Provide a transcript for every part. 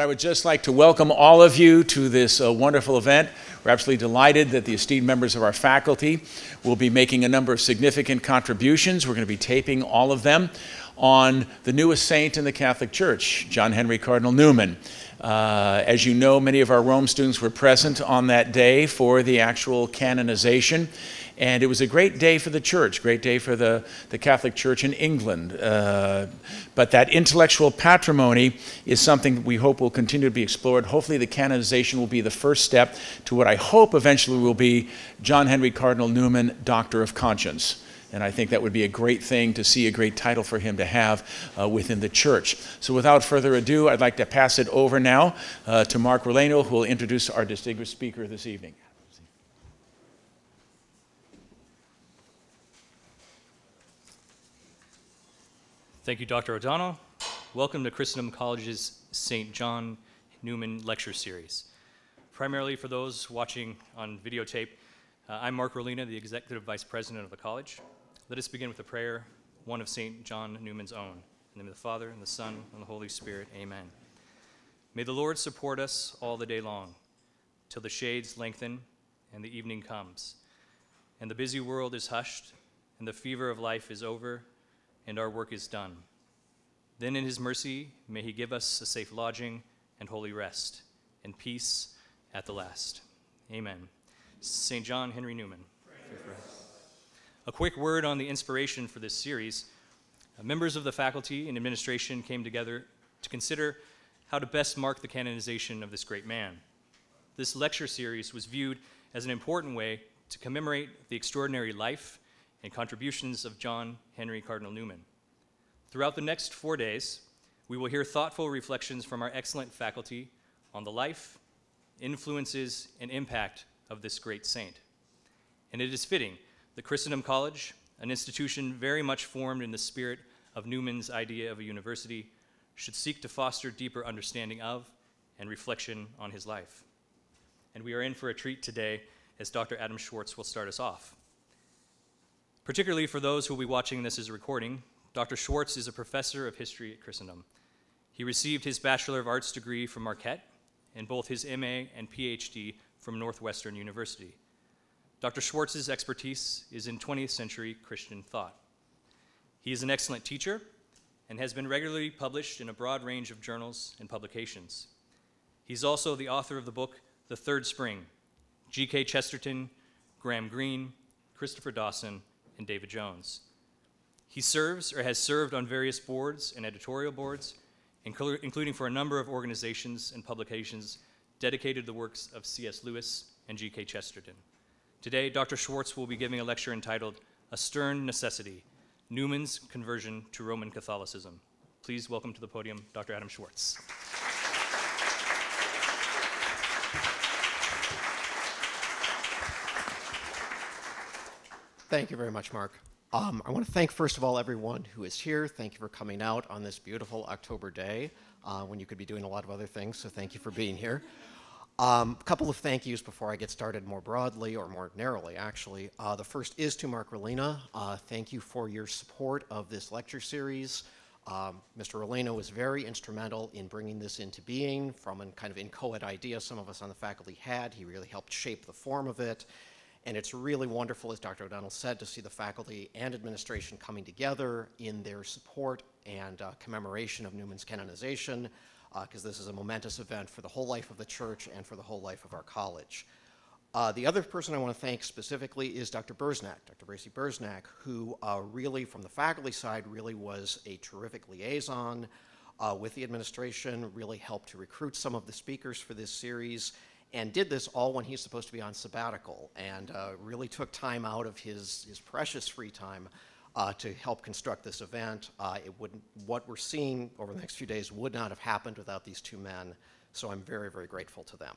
But I would just like to welcome all of you to this uh, wonderful event. We're absolutely delighted that the esteemed members of our faculty will be making a number of significant contributions. We're going to be taping all of them on the newest saint in the Catholic Church, John Henry Cardinal Newman. Uh, as you know, many of our Rome students were present on that day for the actual canonization. And it was a great day for the church, great day for the, the Catholic Church in England. Uh, but that intellectual patrimony is something we hope will continue to be explored. Hopefully, the canonization will be the first step to what I hope eventually will be John Henry Cardinal Newman, Doctor of Conscience. And I think that would be a great thing to see, a great title for him to have uh, within the church. So without further ado, I'd like to pass it over now uh, to Mark Roleno, who will introduce our distinguished speaker this evening. Thank you, Dr. O'Donnell. Welcome to Christendom College's St. John Newman Lecture Series. Primarily for those watching on videotape, uh, I'm Mark Rolena, the Executive Vice President of the college. Let us begin with a prayer, one of St. John Newman's own. In the name of the Father, and the Son, and the Holy Spirit, amen. May the Lord support us all the day long, till the shades lengthen and the evening comes, and the busy world is hushed, and the fever of life is over, and our work is done. Then, in his mercy, may he give us a safe lodging and holy rest, and peace at the last. Amen. St. John Henry Newman. A quick word on the inspiration for this series. Uh, members of the faculty and administration came together to consider how to best mark the canonization of this great man. This lecture series was viewed as an important way to commemorate the extraordinary life and contributions of John Henry Cardinal Newman. Throughout the next four days, we will hear thoughtful reflections from our excellent faculty on the life, influences, and impact of this great saint. And it is fitting that Christendom College, an institution very much formed in the spirit of Newman's idea of a university, should seek to foster deeper understanding of and reflection on his life. And we are in for a treat today as Dr. Adam Schwartz will start us off. Particularly for those who will be watching this as a recording, Dr. Schwartz is a professor of history at Christendom. He received his Bachelor of Arts degree from Marquette and both his MA and PhD from Northwestern University. Dr. Schwartz's expertise is in 20th century Christian thought. He is an excellent teacher and has been regularly published in a broad range of journals and publications. He's also the author of the book The Third Spring G.K. Chesterton, Graham Greene, Christopher Dawson, and David Jones. He serves or has served on various boards and editorial boards, including for a number of organizations and publications dedicated to the works of C.S. Lewis and G.K. Chesterton. Today, Dr. Schwartz will be giving a lecture entitled A Stern Necessity Newman's Conversion to Roman Catholicism. Please welcome to the podium Dr. Adam Schwartz. Thank you very much, Mark. Um, I want to thank, first of all, everyone who is here. Thank you for coming out on this beautiful October day uh, when you could be doing a lot of other things, so thank you for being here. A um, couple of thank yous before I get started more broadly, or more narrowly, actually. Uh, the first is to Mark Rolena. Uh, thank you for your support of this lecture series. Um, Mr. Rolena was very instrumental in bringing this into being from a kind of inchoate idea some of us on the faculty had. He really helped shape the form of it. And it's really wonderful, as Dr. O'Donnell said, to see the faculty and administration coming together in their support and uh, commemoration of Newman's canonization, because uh, this is a momentous event for the whole life of the church and for the whole life of our college. Uh, the other person I want to thank specifically is Dr. Bursnack, Dr. Bracy Bursnack, who uh, really, from the faculty side, really was a terrific liaison uh, with the administration, really helped to recruit some of the speakers for this series, and did this all when he's supposed to be on sabbatical and uh, really took time out of his, his precious free time uh, to help construct this event. Uh, it wouldn't, what we're seeing over the next few days would not have happened without these two men, so I'm very, very grateful to them.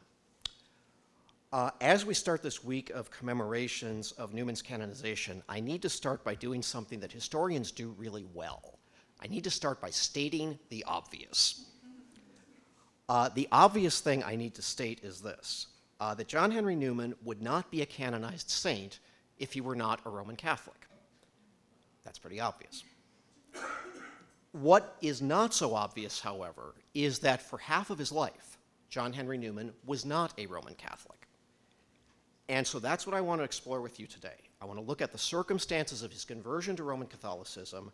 Uh, as we start this week of commemorations of Newman's canonization, I need to start by doing something that historians do really well. I need to start by stating the obvious. Uh, the obvious thing I need to state is this uh, that John Henry Newman would not be a canonized saint if he were not a Roman Catholic. That's pretty obvious. What is not so obvious, however, is that for half of his life, John Henry Newman was not a Roman Catholic. And so that's what I want to explore with you today. I want to look at the circumstances of his conversion to Roman Catholicism,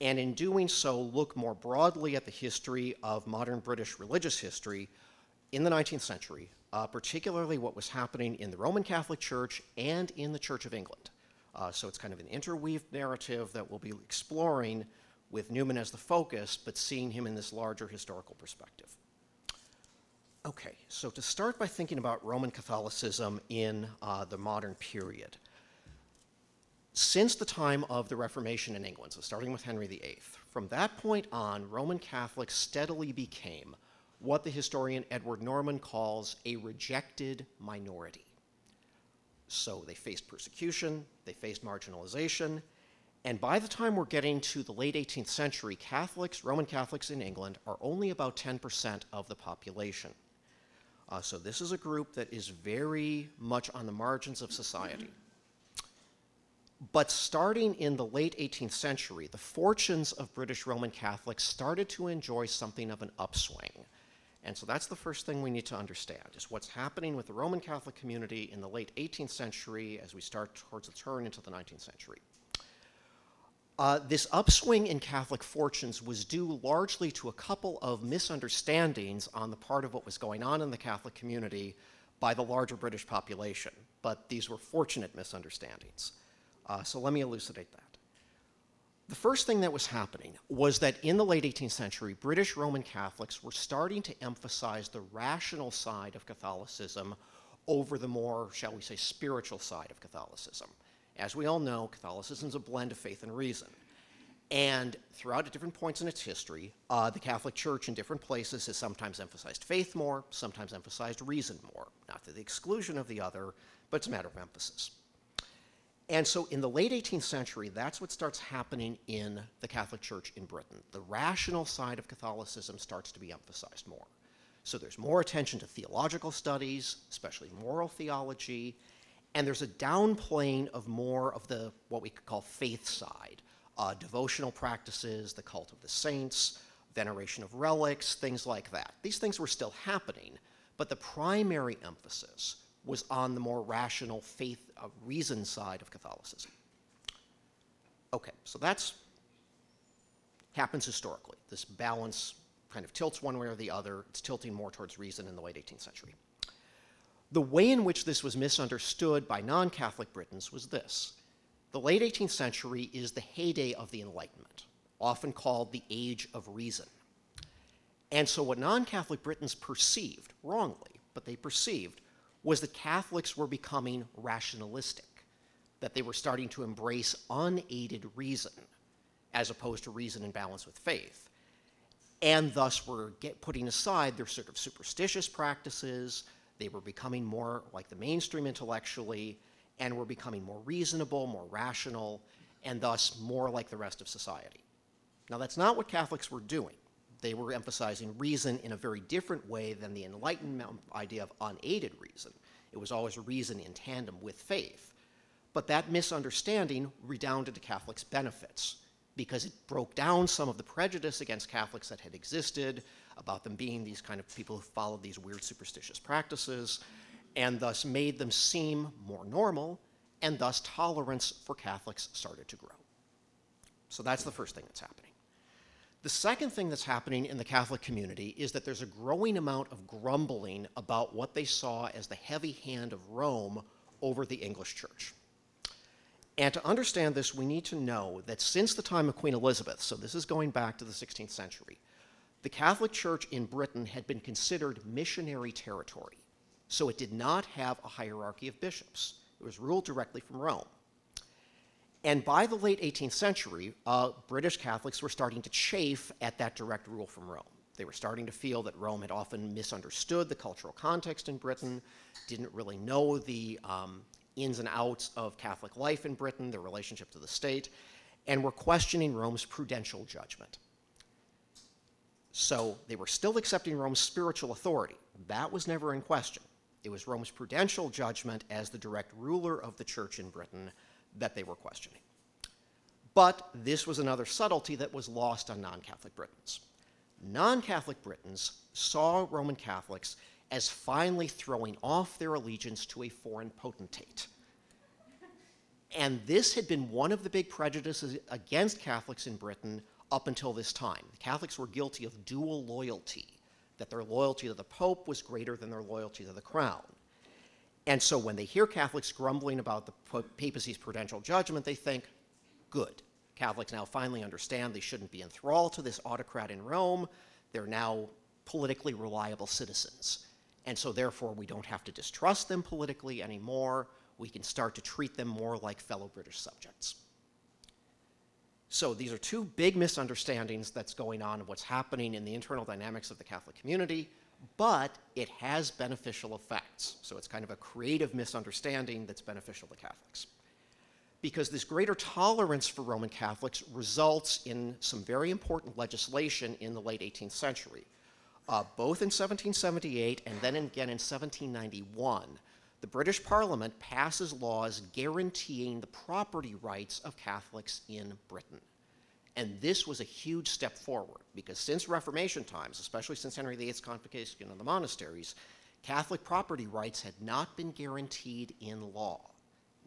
and in doing so, look more broadly at the history of modern British religious history in the 19th century, uh, particularly what was happening in the Roman Catholic Church and in the Church of England. Uh, so it's kind of an interweaved narrative that we'll be exploring with Newman as the focus, but seeing him in this larger historical perspective. Okay, so to start by thinking about Roman Catholicism in uh, the modern period, since the time of the Reformation in England, so starting with Henry VIII, from that point on, Roman Catholics steadily became what the historian Edward Norman calls a rejected minority. So they faced persecution, they faced marginalization, and by the time we're getting to the late 18th century, Catholics, Roman Catholics in England, are only about 10% of the population. Uh, so this is a group that is very much on the margins of society. But starting in the late 18th century, the fortunes of British Roman Catholics started to enjoy something of an upswing. And so that's the first thing we need to understand is what's happening with the Roman Catholic community in the late 18th century as we start towards the turn into the 19th century. Uh, this upswing in Catholic fortunes was due largely to a couple of misunderstandings on the part of what was going on in the Catholic community by the larger British population, but these were fortunate misunderstandings. Uh, so let me elucidate that. The first thing that was happening was that in the late 18th century, British Roman Catholics were starting to emphasize the rational side of Catholicism over the more, shall we say, spiritual side of Catholicism. As we all know, Catholicism is a blend of faith and reason. And throughout at different points in its history, uh, the Catholic Church in different places has sometimes emphasized faith more, sometimes emphasized reason more. Not to the exclusion of the other, but it's a matter of emphasis. And so in the late 18th century, that's what starts happening in the Catholic Church in Britain. The rational side of Catholicism starts to be emphasized more. So there's more attention to theological studies, especially moral theology, and there's a downplaying of more of the what we could call faith side, uh, devotional practices, the cult of the saints, veneration of relics, things like that. These things were still happening, but the primary emphasis was on the more rational faith uh, reason side of Catholicism. Okay, so that's happens historically. This balance kind of tilts one way or the other. It's tilting more towards reason in the late 18th century. The way in which this was misunderstood by non Catholic Britons was this the late 18th century is the heyday of the Enlightenment, often called the Age of Reason. And so, what non Catholic Britons perceived, wrongly, but they perceived, was that Catholics were becoming rationalistic, that they were starting to embrace unaided reason as opposed to reason in balance with faith, and thus were get, putting aside their sort of superstitious practices. They were becoming more like the mainstream intellectually, and were becoming more reasonable, more rational, and thus more like the rest of society. Now, that's not what Catholics were doing they were emphasizing reason in a very different way than the Enlightenment idea of unaided reason. It was always a reason in tandem with faith. But that misunderstanding redounded to Catholics' benefits because it broke down some of the prejudice against Catholics that had existed about them being these kind of people who followed these weird superstitious practices, and thus made them seem more normal, and thus tolerance for Catholics started to grow. So that's the first thing that's happening. The second thing that's happening in the Catholic community is that there's a growing amount of grumbling about what they saw as the heavy hand of Rome over the English church. And to understand this, we need to know that since the time of Queen Elizabeth, so this is going back to the 16th century, the Catholic Church in Britain had been considered missionary territory. So it did not have a hierarchy of bishops, it was ruled directly from Rome. And by the late 18th century, uh, British Catholics were starting to chafe at that direct rule from Rome. They were starting to feel that Rome had often misunderstood the cultural context in Britain, didn't really know the um, ins and outs of Catholic life in Britain, their relationship to the state, and were questioning Rome's prudential judgment. So they were still accepting Rome's spiritual authority. That was never in question. It was Rome's prudential judgment as the direct ruler of the church in Britain that they were questioning. But this was another subtlety that was lost on non Catholic Britons. Non Catholic Britons saw Roman Catholics as finally throwing off their allegiance to a foreign potentate. And this had been one of the big prejudices against Catholics in Britain up until this time. Catholics were guilty of dual loyalty, that their loyalty to the Pope was greater than their loyalty to the crown. And so when they hear Catholics grumbling about the papacy's prudential judgment, they think, good. Catholics now finally understand they shouldn't be enthralled to this autocrat in Rome. They're now politically reliable citizens. And so therefore we don't have to distrust them politically anymore. We can start to treat them more like fellow British subjects. So these are two big misunderstandings that's going on of what's happening in the internal dynamics of the Catholic community, but it has beneficial effects. So it's kind of a creative misunderstanding that's beneficial to Catholics. Because this greater tolerance for Roman Catholics results in some very important legislation in the late 18th century. Uh, both in 1778 and then again in 1791, the British Parliament passes laws guaranteeing the property rights of Catholics in Britain. And this was a huge step forward because since Reformation times, especially since Henry VIII's confiscation of the monasteries, Catholic property rights had not been guaranteed in law.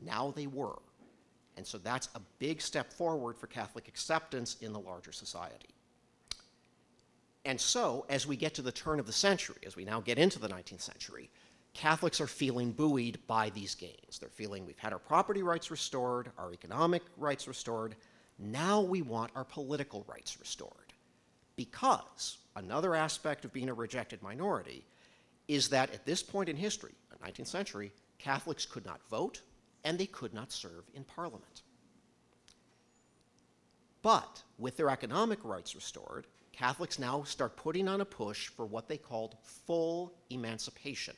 Now they were. And so that's a big step forward for Catholic acceptance in the larger society. And so, as we get to the turn of the century, as we now get into the 19th century, Catholics are feeling buoyed by these gains. They're feeling we've had our property rights restored, our economic rights restored. Now we want our political rights restored. Because another aspect of being a rejected minority is that at this point in history, the 19th century, Catholics could not vote and they could not serve in Parliament. But with their economic rights restored, Catholics now start putting on a push for what they called full emancipation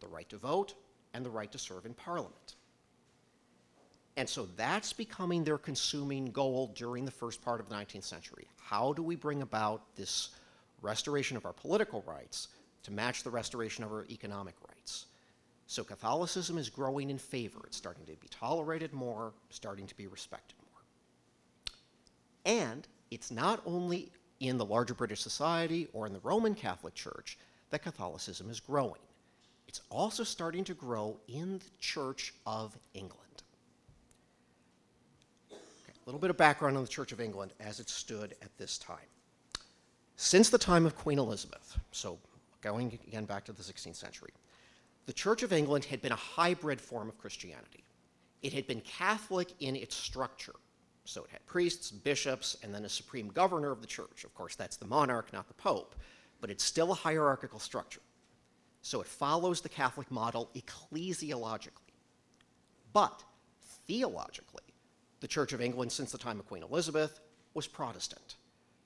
the right to vote, and the right to serve in Parliament. And so that's becoming their consuming goal during the first part of the 19th century. How do we bring about this restoration of our political rights to match the restoration of our economic rights? So Catholicism is growing in favor. It's starting to be tolerated more, starting to be respected more. And it's not only in the larger British society or in the Roman Catholic Church that Catholicism is growing. It's also starting to grow in the Church of England. A little bit of background on the Church of England as it stood at this time. Since the time of Queen Elizabeth, so going again back to the 16th century, the Church of England had been a hybrid form of Christianity. It had been Catholic in its structure. So it had priests, bishops, and then a supreme governor of the church. Of course, that's the monarch, not the pope, but it's still a hierarchical structure. So it follows the Catholic model ecclesiologically. But theologically, the Church of England since the time of Queen Elizabeth was Protestant.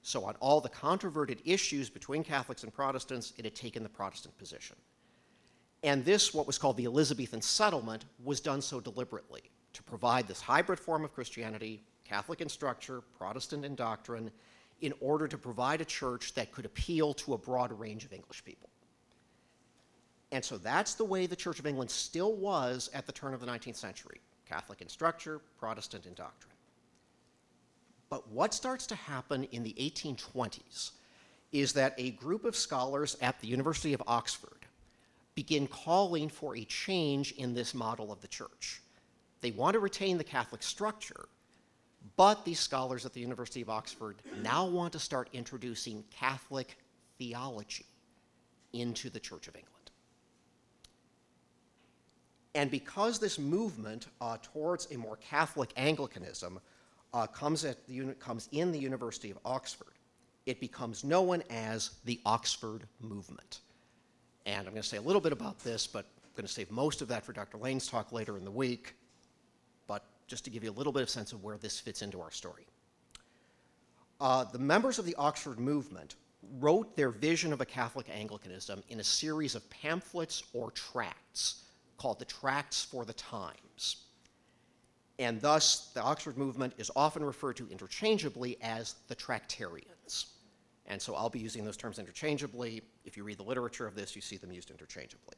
So on all the controverted issues between Catholics and Protestants, it had taken the Protestant position. And this, what was called the Elizabethan settlement, was done so deliberately to provide this hybrid form of Christianity, Catholic in structure, Protestant in doctrine, in order to provide a church that could appeal to a broad range of English people. And so that's the way the Church of England still was at the turn of the 19th century Catholic in structure, Protestant in doctrine. But what starts to happen in the 1820s is that a group of scholars at the University of Oxford begin calling for a change in this model of the church. They want to retain the Catholic structure, but these scholars at the University of Oxford now want to start introducing Catholic theology into the Church of England. And because this movement uh, towards a more Catholic Anglicanism uh, comes, the, comes in the University of Oxford, it becomes known as the Oxford Movement. And I'm going to say a little bit about this, but I'm going to save most of that for Dr. Lane's talk later in the week. But just to give you a little bit of sense of where this fits into our story. Uh, the members of the Oxford Movement wrote their vision of a Catholic Anglicanism in a series of pamphlets or tracts called the Tracts for the Times. And thus, the Oxford movement is often referred to interchangeably as the Tractarians. And so I'll be using those terms interchangeably. If you read the literature of this, you see them used interchangeably.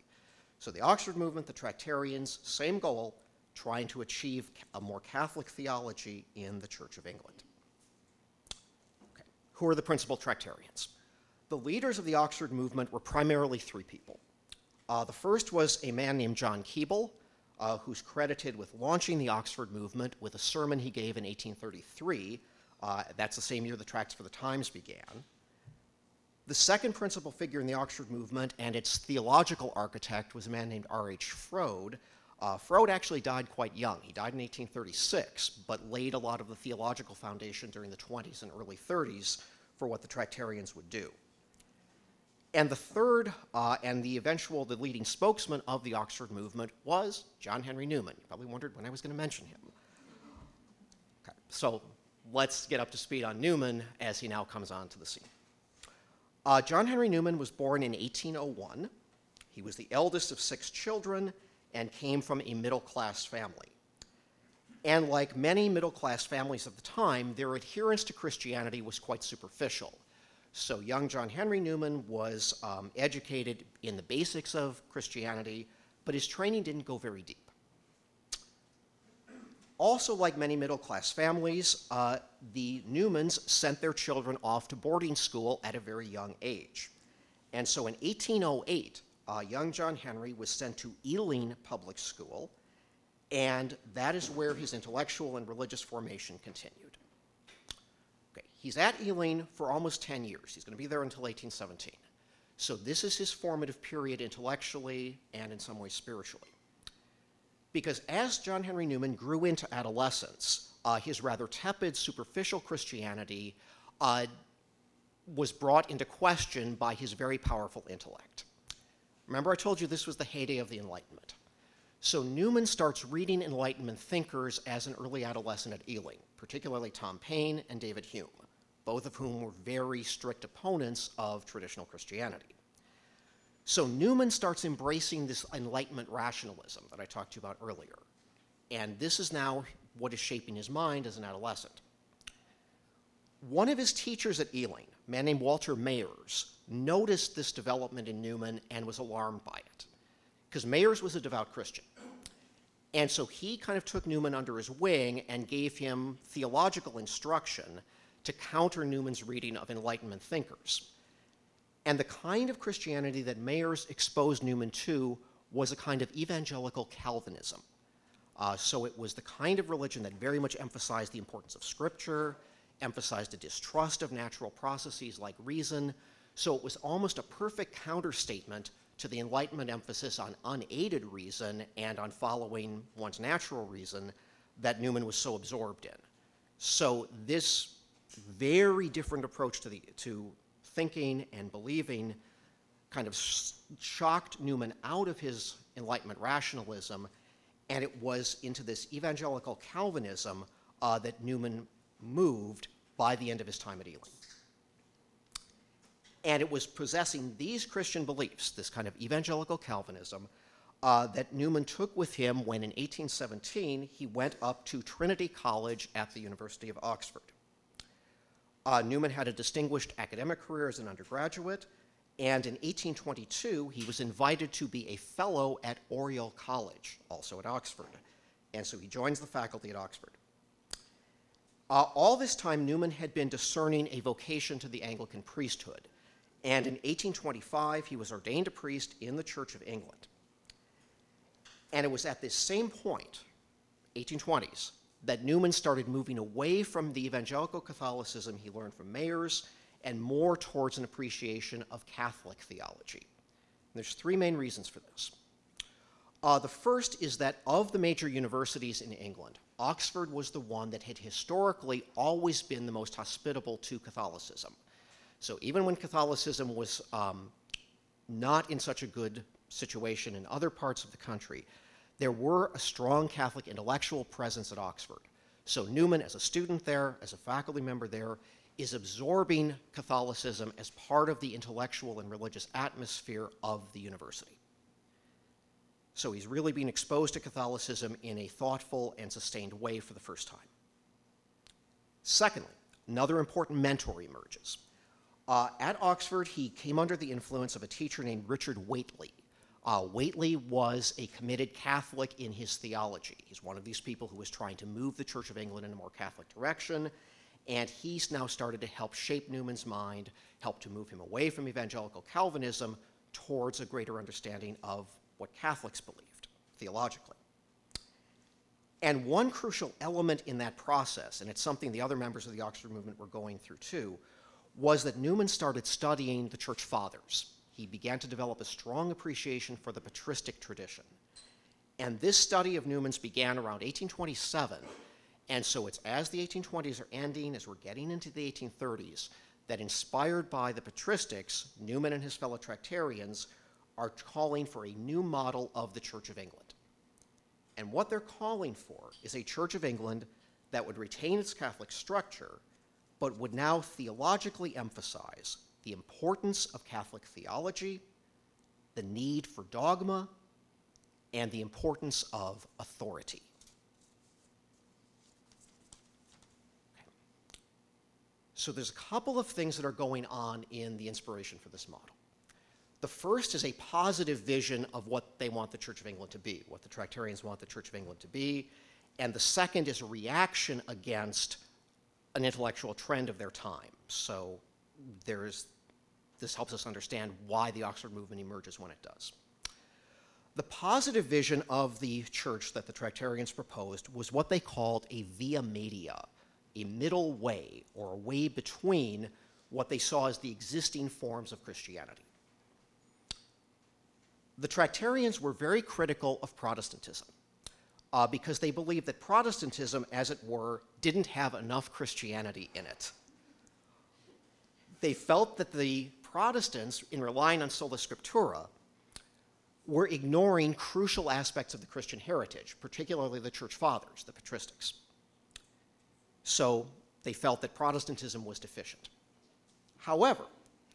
So the Oxford movement, the Tractarians, same goal trying to achieve a more Catholic theology in the Church of England. Okay. Who are the principal Tractarians? The leaders of the Oxford movement were primarily three people. Uh, the first was a man named John Keble, uh, who's credited with launching the Oxford movement with a sermon he gave in 1833. Uh, that's the same year the Tracts for the Times began. The second principal figure in the Oxford movement and its theological architect was a man named R.H. Froude. Uh, actually died quite young. He died in 1836, but laid a lot of the theological foundation during the 20s and early 30s for what the Tractarians would do. And the third, uh, and the eventual, the leading spokesman of the Oxford movement was John Henry Newman. You probably wondered when I was going to mention him. Okay, so let's get up to speed on Newman as he now comes onto the scene. Uh, John Henry Newman was born in 1801. He was the eldest of six children and came from a middle class family. And like many middle class families of the time, their adherence to Christianity was quite superficial. So young John Henry Newman was um, educated in the basics of Christianity, but his training didn't go very deep. Also, like many middle class families, uh, the Newmans sent their children off to boarding school at a very young age. And so in 1808, uh, young John Henry was sent to Ealing Public School, and that is where his intellectual and religious formation continued. He's at Ealing for almost 10 years. He's going to be there until 1817. So this is his formative period intellectually and in some ways spiritually because as John Henry Newman grew into adolescence, uh, his rather tepid, superficial Christianity uh, was brought into question by his very powerful intellect. Remember, I told you this was the heyday of the Enlightenment. So Newman starts reading Enlightenment thinkers as an early adolescent at Ealing, particularly Tom Paine and David Hume, both of whom were very strict opponents of traditional Christianity. So Newman starts embracing this Enlightenment rationalism that I talked to you about earlier. And this is now what is shaping his mind as an adolescent. One of his teachers at Ealing, a man named Walter Mayers, noticed this development in Newman and was alarmed by it. Because Mayers was a devout Christian. And so he kind of took Newman under his wing and gave him theological instruction to counter Newman's reading of Enlightenment thinkers. And the kind of Christianity that Mayers exposed Newman to was a kind of evangelical Calvinism. Uh, so it was the kind of religion that very much emphasized the importance of Scripture, emphasized a distrust of natural processes like reason. So it was almost a perfect counterstatement to the Enlightenment emphasis on unaided reason and on following one's natural reason that Newman was so absorbed in. So this very different approach to, the, to thinking and believing kind of shocked Newman out of his Enlightenment rationalism, and it was into this evangelical Calvinism uh, that Newman moved by the end of his time at Ealing. And it was possessing these Christian beliefs, this kind of evangelical Calvinism, uh, that Newman took with him when in 1817 he went up to Trinity College at the University of Oxford. Uh, Newman had a distinguished academic career as an undergraduate, and in 1822 he was invited to be a fellow at Oriel College, also at Oxford. And so he joins the faculty at Oxford. Uh, all this time, Newman had been discerning a vocation to the Anglican priesthood. And in 1825, he was ordained a priest in the Church of England. And it was at this same point, 1820s, that Newman started moving away from the evangelical Catholicism he learned from Mayers and more towards an appreciation of Catholic theology. And there's three main reasons for this. Uh, the first is that of the major universities in England, Oxford was the one that had historically always been the most hospitable to Catholicism. So even when Catholicism was um, not in such a good situation in other parts of the country, there were a strong Catholic intellectual presence at Oxford. So Newman, as a student there, as a faculty member there, is absorbing Catholicism as part of the intellectual and religious atmosphere of the university. So he's really being exposed to Catholicism in a thoughtful and sustained way for the first time. Secondly, another important mentor emerges. Uh, at Oxford, he came under the influence of a teacher named Richard Whately, Uh, Whately was a committed Catholic in his theology. He's one of these people who was trying to move the Church of England in a more Catholic direction, and he's now started to help shape Newman's mind, help to move him away from evangelical Calvinism towards a greater understanding of what Catholics believed theologically. And one crucial element in that process, and it's something the other members of the Oxford movement were going through too, was that Newman started studying the church fathers. He began to develop a strong appreciation for the patristic tradition. And this study of Newman's began around 1827. And so it's as the 1820s are ending, as we're getting into the 1830s, that inspired by the patristics, Newman and his fellow Tractarians are calling for a new model of the Church of England. And what they're calling for is a Church of England that would retain its Catholic structure, but would now theologically emphasize the importance of Catholic theology, the need for dogma, and the importance of authority. So there's a couple of things that are going on in the inspiration for this model. The first is a positive vision of what they want the Church of England to be, what the Tractarians want the Church of England to be. And the second is a reaction against an intellectual trend of their time. So there's, this helps us understand why the Oxford movement emerges when it does. The positive vision of the church that the Tractarians proposed was what they called a via media, a middle way, or a way between what they saw as the existing forms of Christianity the Tractarians were very critical of Protestantism uh, because they believed that Protestantism, as it were, didn't have enough Christianity in it. They felt that the Protestants, in relying on sola scriptura, were ignoring crucial aspects of the Christian heritage, particularly the church fathers, the patristics. So they felt that Protestantism was deficient. However,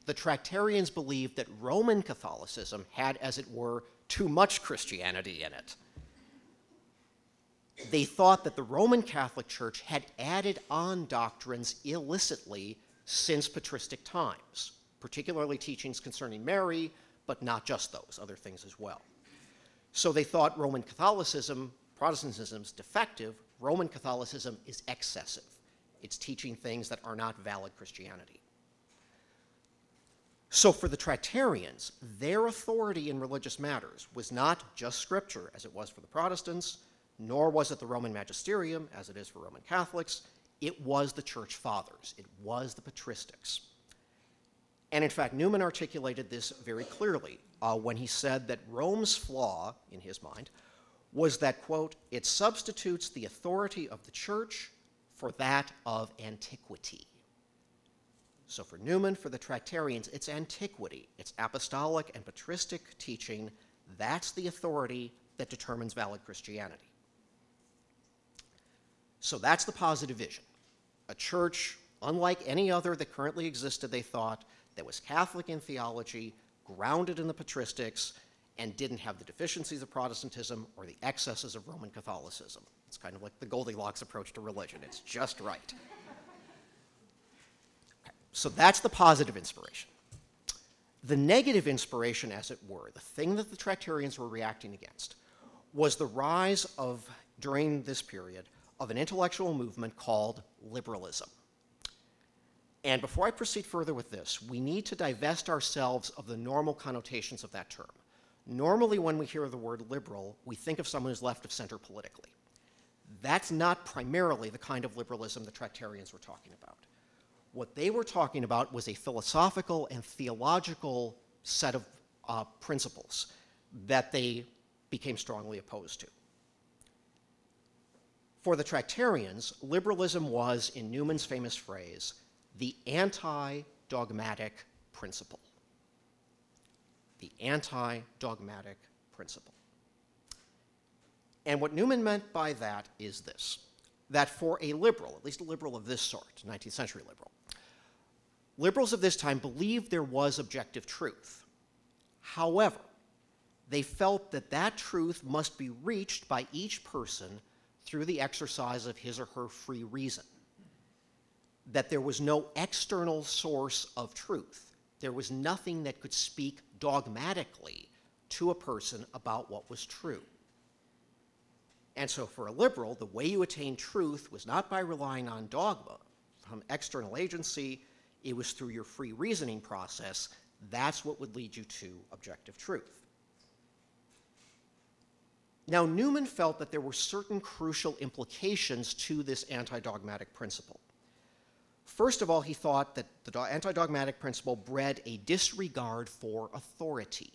the Tractarians believed that Roman Catholicism had, as it were, too much Christianity in it. They thought that the Roman Catholic Church had added on doctrines illicitly since patristic times, particularly teachings concerning Mary, but not just those, other things as well. So they thought Roman Catholicism, Protestantism is defective, Roman Catholicism is excessive. It's teaching things that are not valid Christianity. So for the Tractarians, their authority in religious matters was not just Scripture, as it was for the Protestants, nor was it the Roman magisterium, as it is for Roman Catholics. It was the Church Fathers, it was the patristics. And in fact, Newman articulated this very clearly uh, when he said that Rome's flaw, in his mind, was that, quote, it substitutes the authority of the church for that of antiquity. So for Newman, for the Tractarians, it's antiquity, it's apostolic and patristic teaching. That's the authority that determines valid Christianity. So that's the positive vision. A church, unlike any other that currently existed, they thought, that was Catholic in theology, grounded in the patristics, and didn't have the deficiencies of Protestantism or the excesses of Roman Catholicism. It's kind of like the Goldilocks approach to religion, it's just right. So that's the positive inspiration. The negative inspiration, as it were, the thing that the Tractarians were reacting against, was the rise of, during this period, of an intellectual movement called liberalism. And before I proceed further with this, we need to divest ourselves of the normal connotations of that term. Normally, when we hear the word liberal, we think of someone who's left of center politically. That's not primarily the kind of liberalism the Tractarians were talking about. What they were talking about was a philosophical and theological set of uh, principles that they became strongly opposed to. For the Tractarians, liberalism was, in Newman's famous phrase, the anti dogmatic principle. The anti dogmatic principle. And what Newman meant by that is this that for a liberal, at least a liberal of this sort, 19th century liberal, liberals of this time believed there was objective truth. However, they felt that that truth must be reached by each person through the exercise of his or her free reason. That there was no external source of truth. There was nothing that could speak dogmatically to a person about what was true. And so, for a liberal, the way you attain truth was not by relying on dogma from external agency, it was through your free reasoning process. That's what would lead you to objective truth. Now, Newman felt that there were certain crucial implications to this anti dogmatic principle. First of all, he thought that the anti dogmatic principle bred a disregard for authority.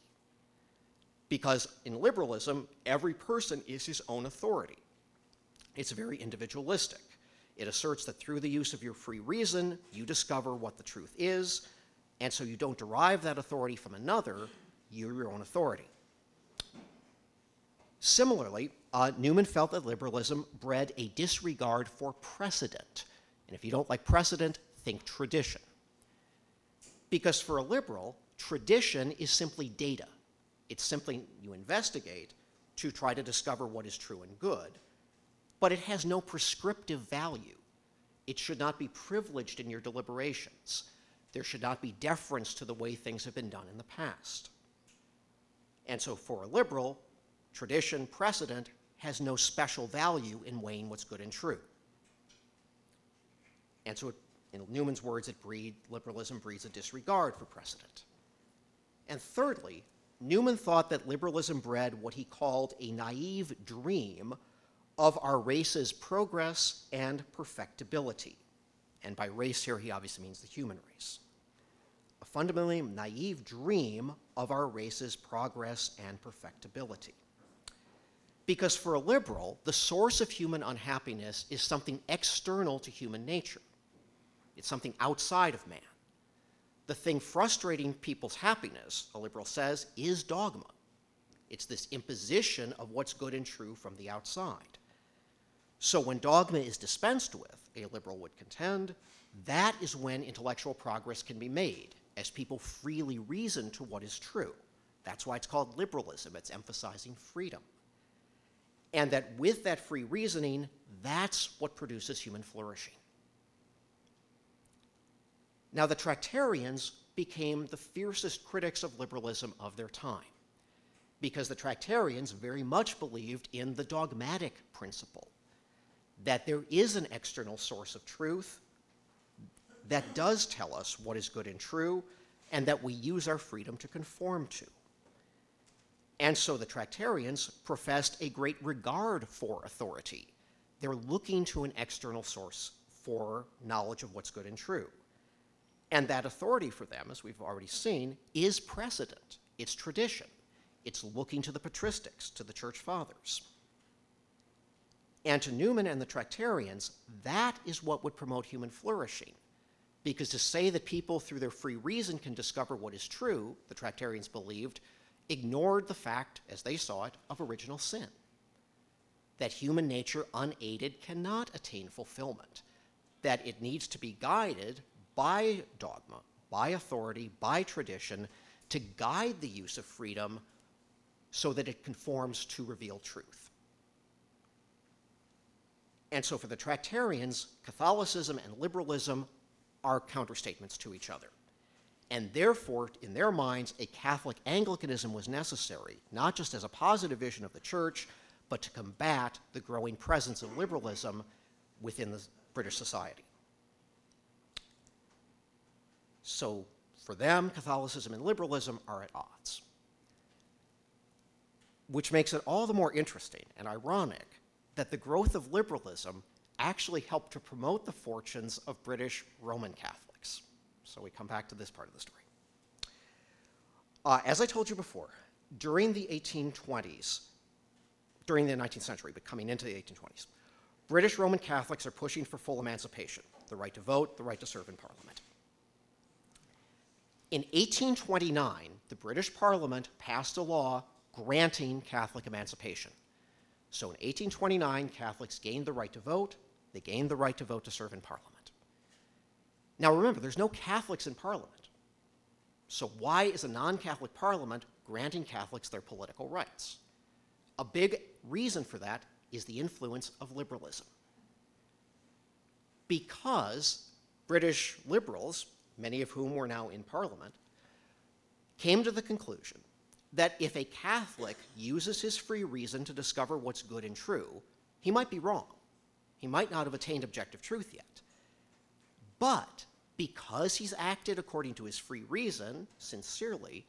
Because in liberalism, every person is his own authority. It's very individualistic. It asserts that through the use of your free reason, you discover what the truth is, and so you don't derive that authority from another, you're your own authority. Similarly, uh, Newman felt that liberalism bred a disregard for precedent. And if you don't like precedent, think tradition. Because for a liberal, tradition is simply data. It's simply you investigate to try to discover what is true and good, but it has no prescriptive value. It should not be privileged in your deliberations. There should not be deference to the way things have been done in the past. And so for a liberal, tradition, precedent has no special value in weighing what's good and true. And so, it, in Newman's words, it breed, liberalism breeds a disregard for precedent. And thirdly, Newman thought that liberalism bred what he called a naive dream of our race's progress and perfectibility. And by race here, he obviously means the human race. A fundamentally naive dream of our race's progress and perfectibility. Because for a liberal, the source of human unhappiness is something external to human nature, it's something outside of man. The thing frustrating people's happiness, a liberal says, is dogma. It's this imposition of what's good and true from the outside. So when dogma is dispensed with, a liberal would contend, that is when intellectual progress can be made, as people freely reason to what is true. That's why it's called liberalism, it's emphasizing freedom. And that with that free reasoning, that's what produces human flourishing. Now, the Tractarians became the fiercest critics of liberalism of their time because the Tractarians very much believed in the dogmatic principle that there is an external source of truth that does tell us what is good and true and that we use our freedom to conform to. And so the Tractarians professed a great regard for authority. They're looking to an external source for knowledge of what's good and true. And that authority for them, as we've already seen, is precedent, it's tradition. It's looking to the patristics, to the church fathers. And to Newman and the Tractarians, that is what would promote human flourishing. Because to say that people, through their free reason, can discover what is true, the Tractarians believed, ignored the fact, as they saw it, of original sin. That human nature unaided cannot attain fulfillment, that it needs to be guided by dogma, by authority, by tradition, to guide the use of freedom so that it conforms to revealed truth. And so for the Tractarians, Catholicism and liberalism are counterstatements to each other. And therefore, in their minds, a Catholic Anglicanism was necessary, not just as a positive vision of the church, but to combat the growing presence of liberalism within the British society. So for them, Catholicism and liberalism are at odds. Which makes it all the more interesting and ironic that the growth of liberalism actually helped to promote the fortunes of British Roman Catholics. So we come back to this part of the story. Uh, as I told you before, during the 1820s, during the 19th century, but coming into the 1820s, British Roman Catholics are pushing for full emancipation the right to vote, the right to serve in Parliament. In 1829, the British Parliament passed a law granting Catholic emancipation. So in 1829, Catholics gained the right to vote, they gained the right to vote to serve in Parliament. Now remember, there's no Catholics in Parliament. So why is a non Catholic Parliament granting Catholics their political rights? A big reason for that is the influence of liberalism. Because British liberals, many of whom were now in Parliament, came to the conclusion that if a Catholic uses his free reason to discover what's good and true, he might be wrong. He might not have attained objective truth yet. But because he's acted according to his free reason, sincerely,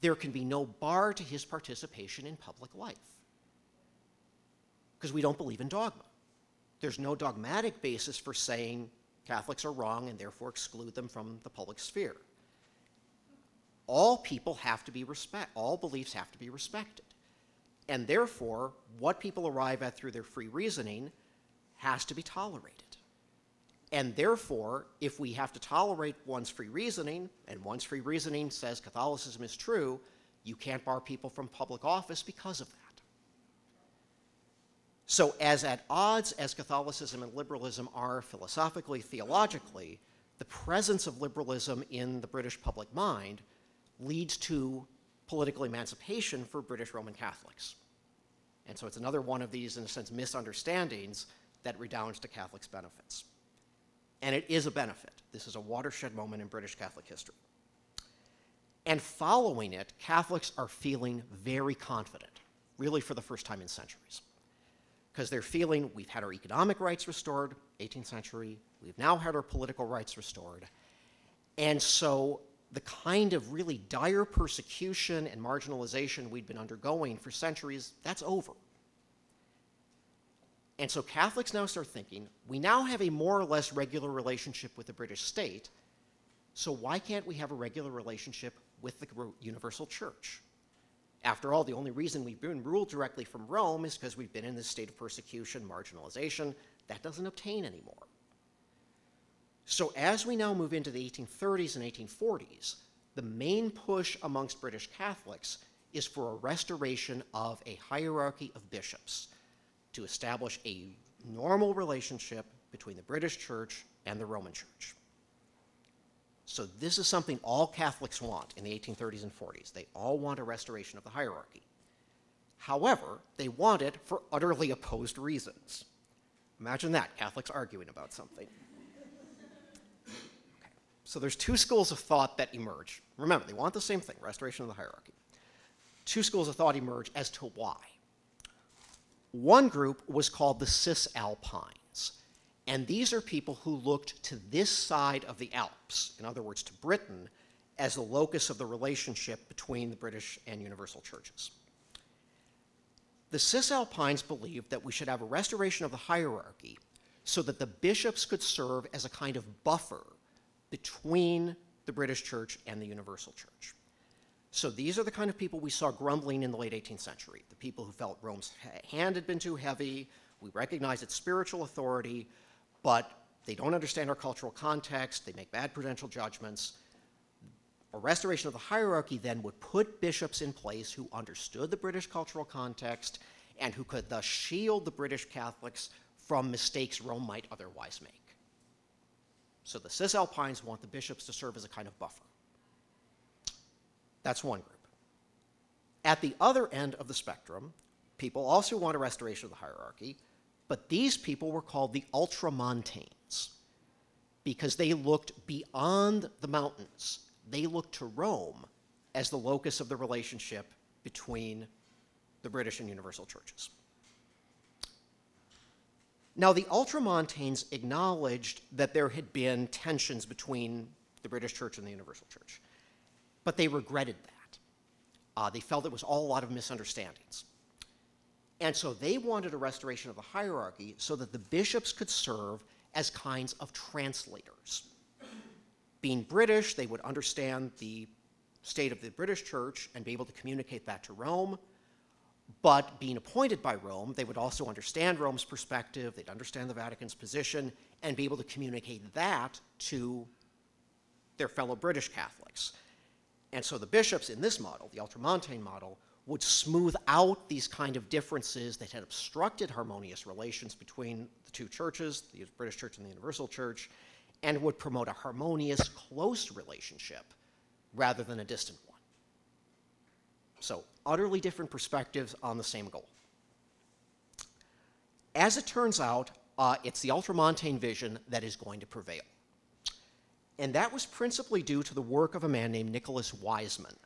there can be no bar to his participation in public life. Because we don't believe in dogma. There's no dogmatic basis for saying Catholics are wrong and therefore exclude them from the public sphere. All people have to be respect all beliefs have to be respected. And therefore, what people arrive at through their free reasoning has to be tolerated. And therefore, if we have to tolerate one's free reasoning, and one's free reasoning says Catholicism is true, you can't bar people from public office because of that. So, as at odds as Catholicism and liberalism are philosophically, theologically, the presence of liberalism in the British public mind leads to political emancipation for British Roman Catholics. And so it's another one of these, in a sense, misunderstandings that redounds to Catholics' benefits. And it is a benefit. This is a watershed moment in British Catholic history. And following it, Catholics are feeling very confident, really for the first time in centuries. Because they're feeling we've had our economic rights restored, 18th century, we've now had our political rights restored. And so the kind of really dire persecution and marginalization we'd been undergoing for centuries, that's over. And so Catholics now start thinking we now have a more or less regular relationship with the British state, so why can't we have a regular relationship with the universal church? After all, the only reason we've been ruled directly from Rome is because we've been in this state of persecution, marginalization. That doesn't obtain anymore. So, as we now move into the 1830s and 1840s, the main push amongst British Catholics is for a restoration of a hierarchy of bishops to establish a normal relationship between the British Church and the Roman Church. So, this is something all Catholics want in the 1830s and 40s. They all want a restoration of the hierarchy. However, they want it for utterly opposed reasons. Imagine that, Catholics arguing about something. Okay. So there's two schools of thought that emerge. Remember, they want the same thing, restoration of the hierarchy. Two schools of thought emerge as to why. One group was called the Cisalpines, and these are people who looked to this side of the Alps, in other words, to Britain, as the locus of the relationship between the British and Universal churches. The Cisalpines believed that we should have a restoration of the hierarchy so that the bishops could serve as a kind of buffer between the British Church and the Universal Church. So these are the kind of people we saw grumbling in the late 18th century, the people who felt Rome's hand had been too heavy. We recognize its spiritual authority, but they don't understand our cultural context, they make bad prudential judgments. A restoration of the hierarchy then would put bishops in place who understood the British cultural context and who could thus shield the British Catholics from mistakes Rome might otherwise make. So the Cisalpines want the bishops to serve as a kind of buffer. That's one group. At the other end of the spectrum, people also want a restoration of the hierarchy, but these people were called the ultramontanes because they looked beyond the mountains. They looked to Rome as the locus of the relationship between the British and Universal churches. Now, the Ultramontanes acknowledged that there had been tensions between the British Church and the Universal Church but they regretted that. Uh, they felt it was all a lot of misunderstandings. And so they wanted a restoration of the hierarchy so that the bishops could serve as kinds of translators. Being British, they would understand the state of the British church and be able to communicate that to Rome. But being appointed by Rome, they would also understand Rome's perspective, they'd understand the Vatican's position, and be able to communicate that to their fellow British Catholics. And so the bishops in this model, the Ultramontane model, would smooth out these kind of differences that had obstructed harmonious relations between the two churches, the British Church and the Universal Church, and would promote a harmonious, close relationship rather than a distant one. So, utterly different perspectives on the same goal. As it turns out, uh, it's the Ultramontane vision that is going to prevail and that was principally due to the work of a man named Nicholas Wiseman.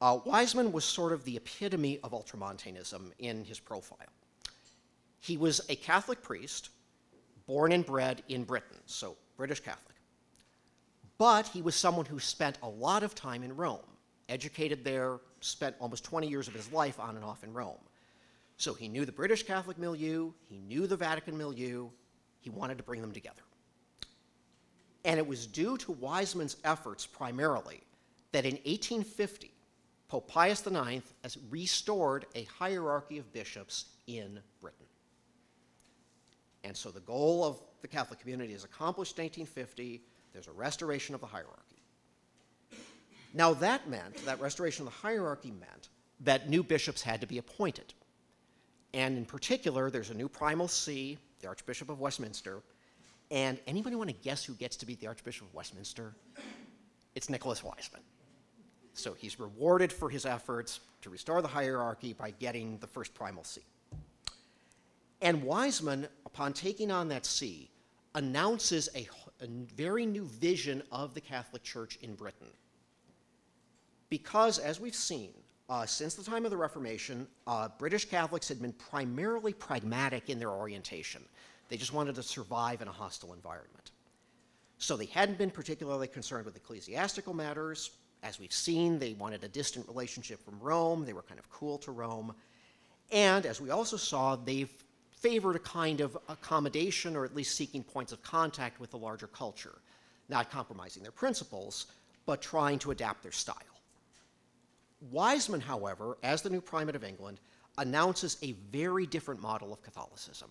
Uh, Wiseman was sort of the epitome of ultramontanism in his profile. He was a Catholic priest, born and bred in Britain, so British Catholic. But he was someone who spent a lot of time in Rome, educated there, spent almost 20 years of his life on and off in Rome. So he knew the British Catholic milieu, he knew the Vatican milieu, he wanted to bring them together. And it was due to Wiseman's efforts primarily that in 1850, Pope Pius IX has restored a hierarchy of bishops in Britain. And so the goal of the Catholic community is accomplished in 1850. There's a restoration of the hierarchy. Now, that meant, that restoration of the hierarchy meant that new bishops had to be appointed. And in particular, there's a new primal see, the Archbishop of Westminster. And anybody want to guess who gets to be the Archbishop of Westminster? It's Nicholas Wiseman. So he's rewarded for his efforts to restore the hierarchy by getting the first primal. And Wiseman, upon taking on that see, announces a, a very new vision of the Catholic Church in Britain. Because, as we've seen, uh, since the time of the Reformation, uh, British Catholics had been primarily pragmatic in their orientation. They just wanted to survive in a hostile environment. So they hadn't been particularly concerned with ecclesiastical matters. As we've seen, they wanted a distant relationship from Rome. They were kind of cool to Rome. And as we also saw, they've favored a kind of accommodation or at least seeking points of contact with the larger culture, not compromising their principles, but trying to adapt their style. Wiseman, however, as the new primate of England, announces a very different model of Catholicism.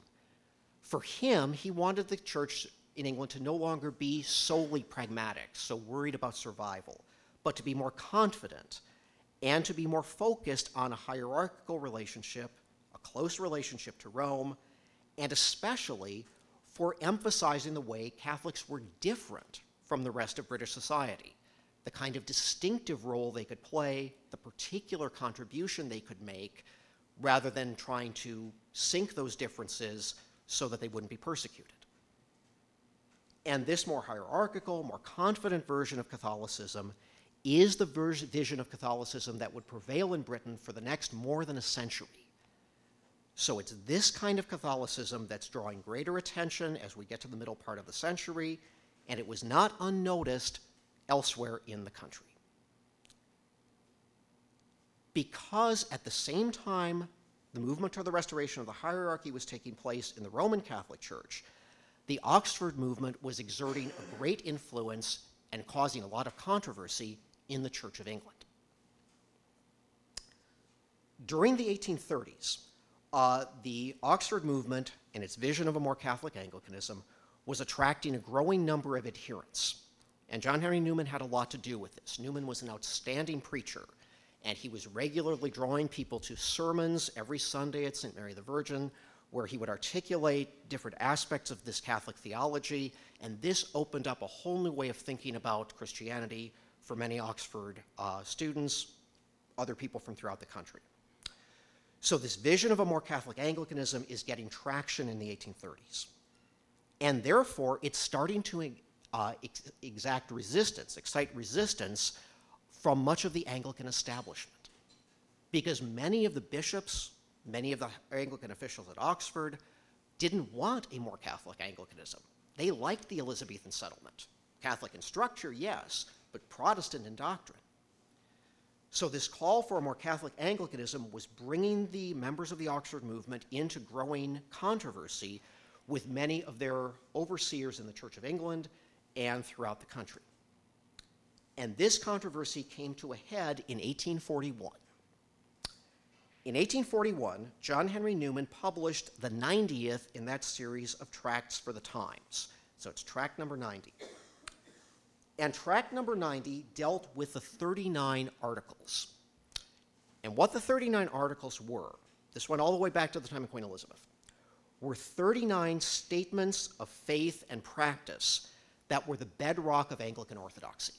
For him, he wanted the church in England to no longer be solely pragmatic, so worried about survival, but to be more confident and to be more focused on a hierarchical relationship, a close relationship to Rome, and especially for emphasizing the way Catholics were different from the rest of British society the kind of distinctive role they could play, the particular contribution they could make, rather than trying to sink those differences so that they wouldn't be persecuted. And this more hierarchical, more confident version of Catholicism is the vision of Catholicism that would prevail in Britain for the next more than a century. So it's this kind of Catholicism that's drawing greater attention as we get to the middle part of the century, and it was not unnoticed elsewhere in the country. Because at the same time the movement toward the restoration of the hierarchy was taking place in the Roman Catholic Church, the Oxford movement was exerting a great influence and causing a lot of controversy in the Church of England. During the 1830s, uh, the Oxford movement and its vision of a more Catholic Anglicanism was attracting a growing number of adherents. And John Henry Newman had a lot to do with this. Newman was an outstanding preacher, and he was regularly drawing people to sermons every Sunday at St. Mary the Virgin, where he would articulate different aspects of this Catholic theology, and this opened up a whole new way of thinking about Christianity for many Oxford uh, students, other people from throughout the country. So, this vision of a more Catholic Anglicanism is getting traction in the 1830s. And therefore, it's starting to uh, ex exact resistance, excite resistance from much of the Anglican establishment. Because many of the bishops, many of the Anglican officials at Oxford didn't want a more Catholic Anglicanism. They liked the Elizabethan settlement. Catholic in structure, yes, but Protestant in doctrine. So, this call for a more Catholic Anglicanism was bringing the members of the Oxford movement into growing controversy with many of their overseers in the Church of England and throughout the country. And this controversy came to a head in 1841. In 1841, John Henry Newman published the 90th in that series of tracts for the Times. So it's tract number 90. And tract number 90 dealt with the 39 articles. And what the 39 articles were, this went all the way back to the time of Queen Elizabeth, were 39 statements of faith and practice that were the bedrock of Anglican orthodoxy.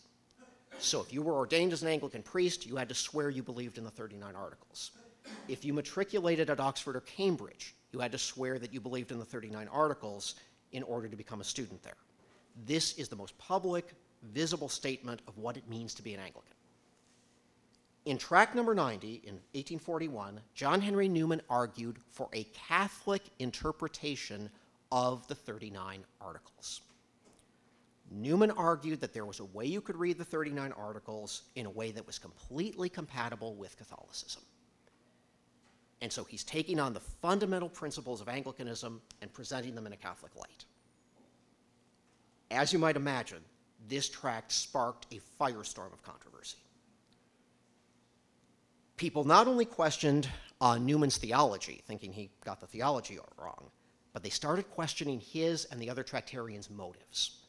So if you were ordained as an Anglican priest, you had to swear you believed in the 39 Articles. If you matriculated at Oxford or Cambridge, you had to swear that you believed in the 39 Articles in order to become a student there. This is the most public, visible statement of what it means to be an Anglican. In tract number 90 in 1841, John Henry Newman argued for a Catholic interpretation of the 39 Articles. Newman argued that there was a way you could read the 39 Articles in a way that was completely compatible with Catholicism. And so he's taking on the fundamental principles of Anglicanism and presenting them in a Catholic light. As you might imagine, this tract sparked a firestorm of controversy. People not only questioned uh, Newman's theology, thinking he got the theology wrong, but they started questioning his and the other Tractarians' motives.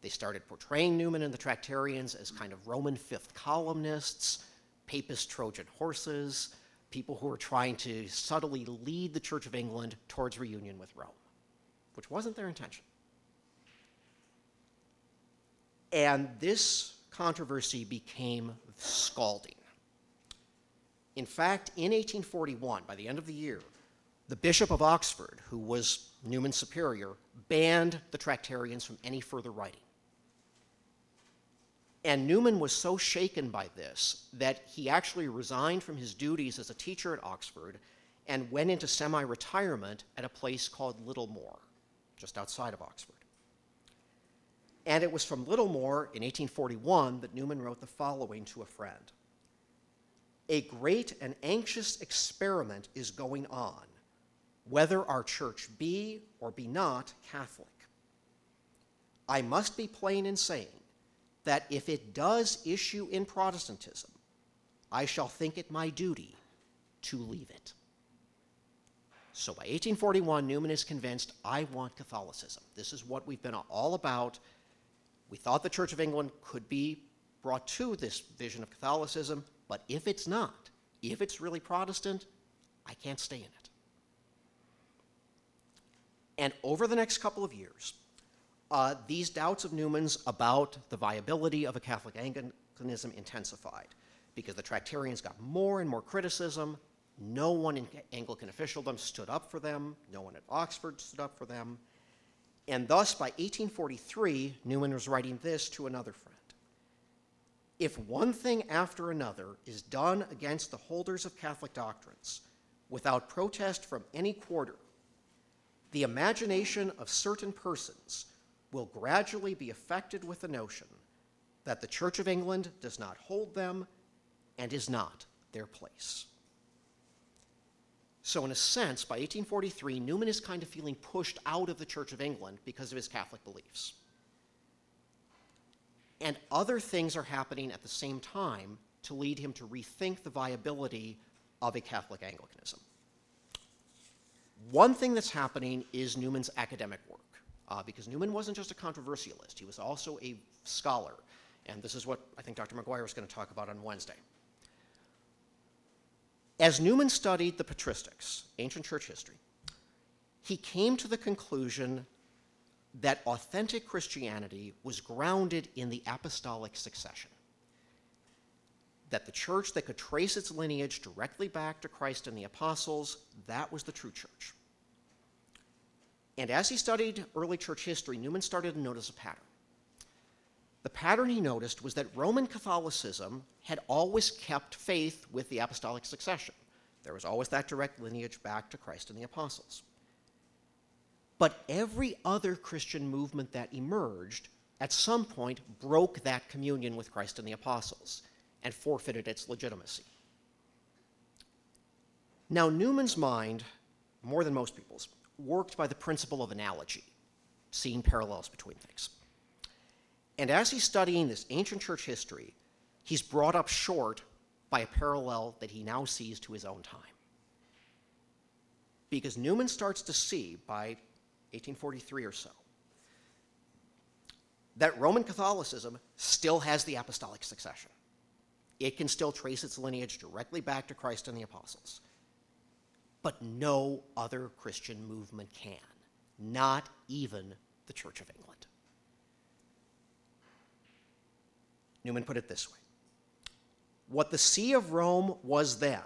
They started portraying Newman and the Tractarians as kind of Roman fifth columnists, papist Trojan horses, people who were trying to subtly lead the Church of England towards reunion with Rome, which wasn't their intention. And this controversy became scalding. In fact, in 1841, by the end of the year, the Bishop of Oxford, who was Newman's superior, banned the Tractarians from any further writing. And Newman was so shaken by this that he actually resigned from his duties as a teacher at Oxford and went into semi retirement at a place called Littlemore, just outside of Oxford. And it was from Littlemore in 1841 that Newman wrote the following to a friend A great and anxious experiment is going on, whether our church be or be not Catholic. I must be plain in saying that if it does issue in Protestantism, I shall think it my duty to leave it. So by 1841, Newman is convinced I want Catholicism. This is what we've been all about. We thought the Church of England could be brought to this vision of Catholicism, but if it's not, if it's really Protestant, I can't stay in it. And over the next couple of years, uh, these doubts of Newman's about the viability of a Catholic Anglicanism intensified because the Tractarians got more and more criticism. No one in Anglican officialdom stood up for them, no one at Oxford stood up for them. And thus, by 1843, Newman was writing this to another friend. If one thing after another is done against the holders of Catholic doctrines without protest from any quarter, the imagination of certain persons will gradually be affected with the notion that the Church of England does not hold them and is not their place. So, in a sense, by 1843, Newman is kind of feeling pushed out of the Church of England because of his Catholic beliefs. And other things are happening at the same time to lead him to rethink the viability of a Catholic Anglicanism. One thing that's happening is Newman's academic work uh, because Newman wasn't just a controversialist, he was also a scholar. And this is what I think Dr. McGuire is going to talk about on Wednesday. As Newman studied the patristics, ancient church history, he came to the conclusion that authentic Christianity was grounded in the apostolic succession. That the church that could trace its lineage directly back to Christ and the apostles, that was the true church. And as he studied early church history, Newman started to notice a pattern. The pattern he noticed was that Roman Catholicism had always kept faith with the apostolic succession. There was always that direct lineage back to Christ and the apostles. But every other Christian movement that emerged at some point broke that communion with Christ and the apostles and forfeited its legitimacy. Now, Newman's mind, more than most people's, worked by the principle of analogy, seeing parallels between things. And as he's studying this ancient church history, he's brought up short by a parallel that he now sees to his own time. Because Newman starts to see, by 1843 or so, that Roman Catholicism still has the apostolic succession. It can still trace its lineage directly back to Christ and the apostles but no other Christian movement can, not even the Church of England. Newman put it this way What the See of Rome was then,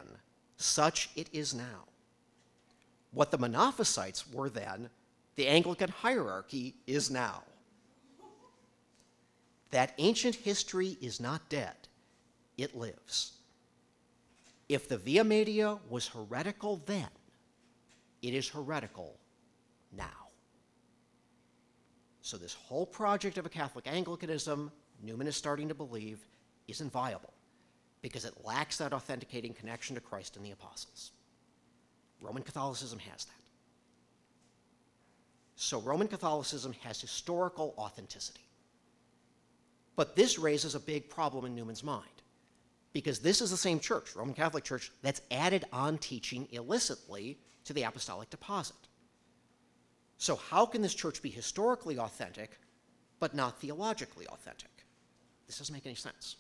such it is now. What the Monophysites were then, the Anglican hierarchy is now. That ancient history is not dead, it lives. If the Via Media was heretical then, it is heretical now. So, this whole project of a Catholic Anglicanism, Newman is starting to believe, isn't viable because it lacks that authenticating connection to Christ and the apostles. Roman Catholicism has that. So, Roman Catholicism has historical authenticity. But this raises a big problem in Newman's mind because this is the same church, Roman Catholic Church, that's added on teaching illicitly to the apostolic deposit. So, how can this church be historically authentic but not theologically authentic? This doesn't make any sense.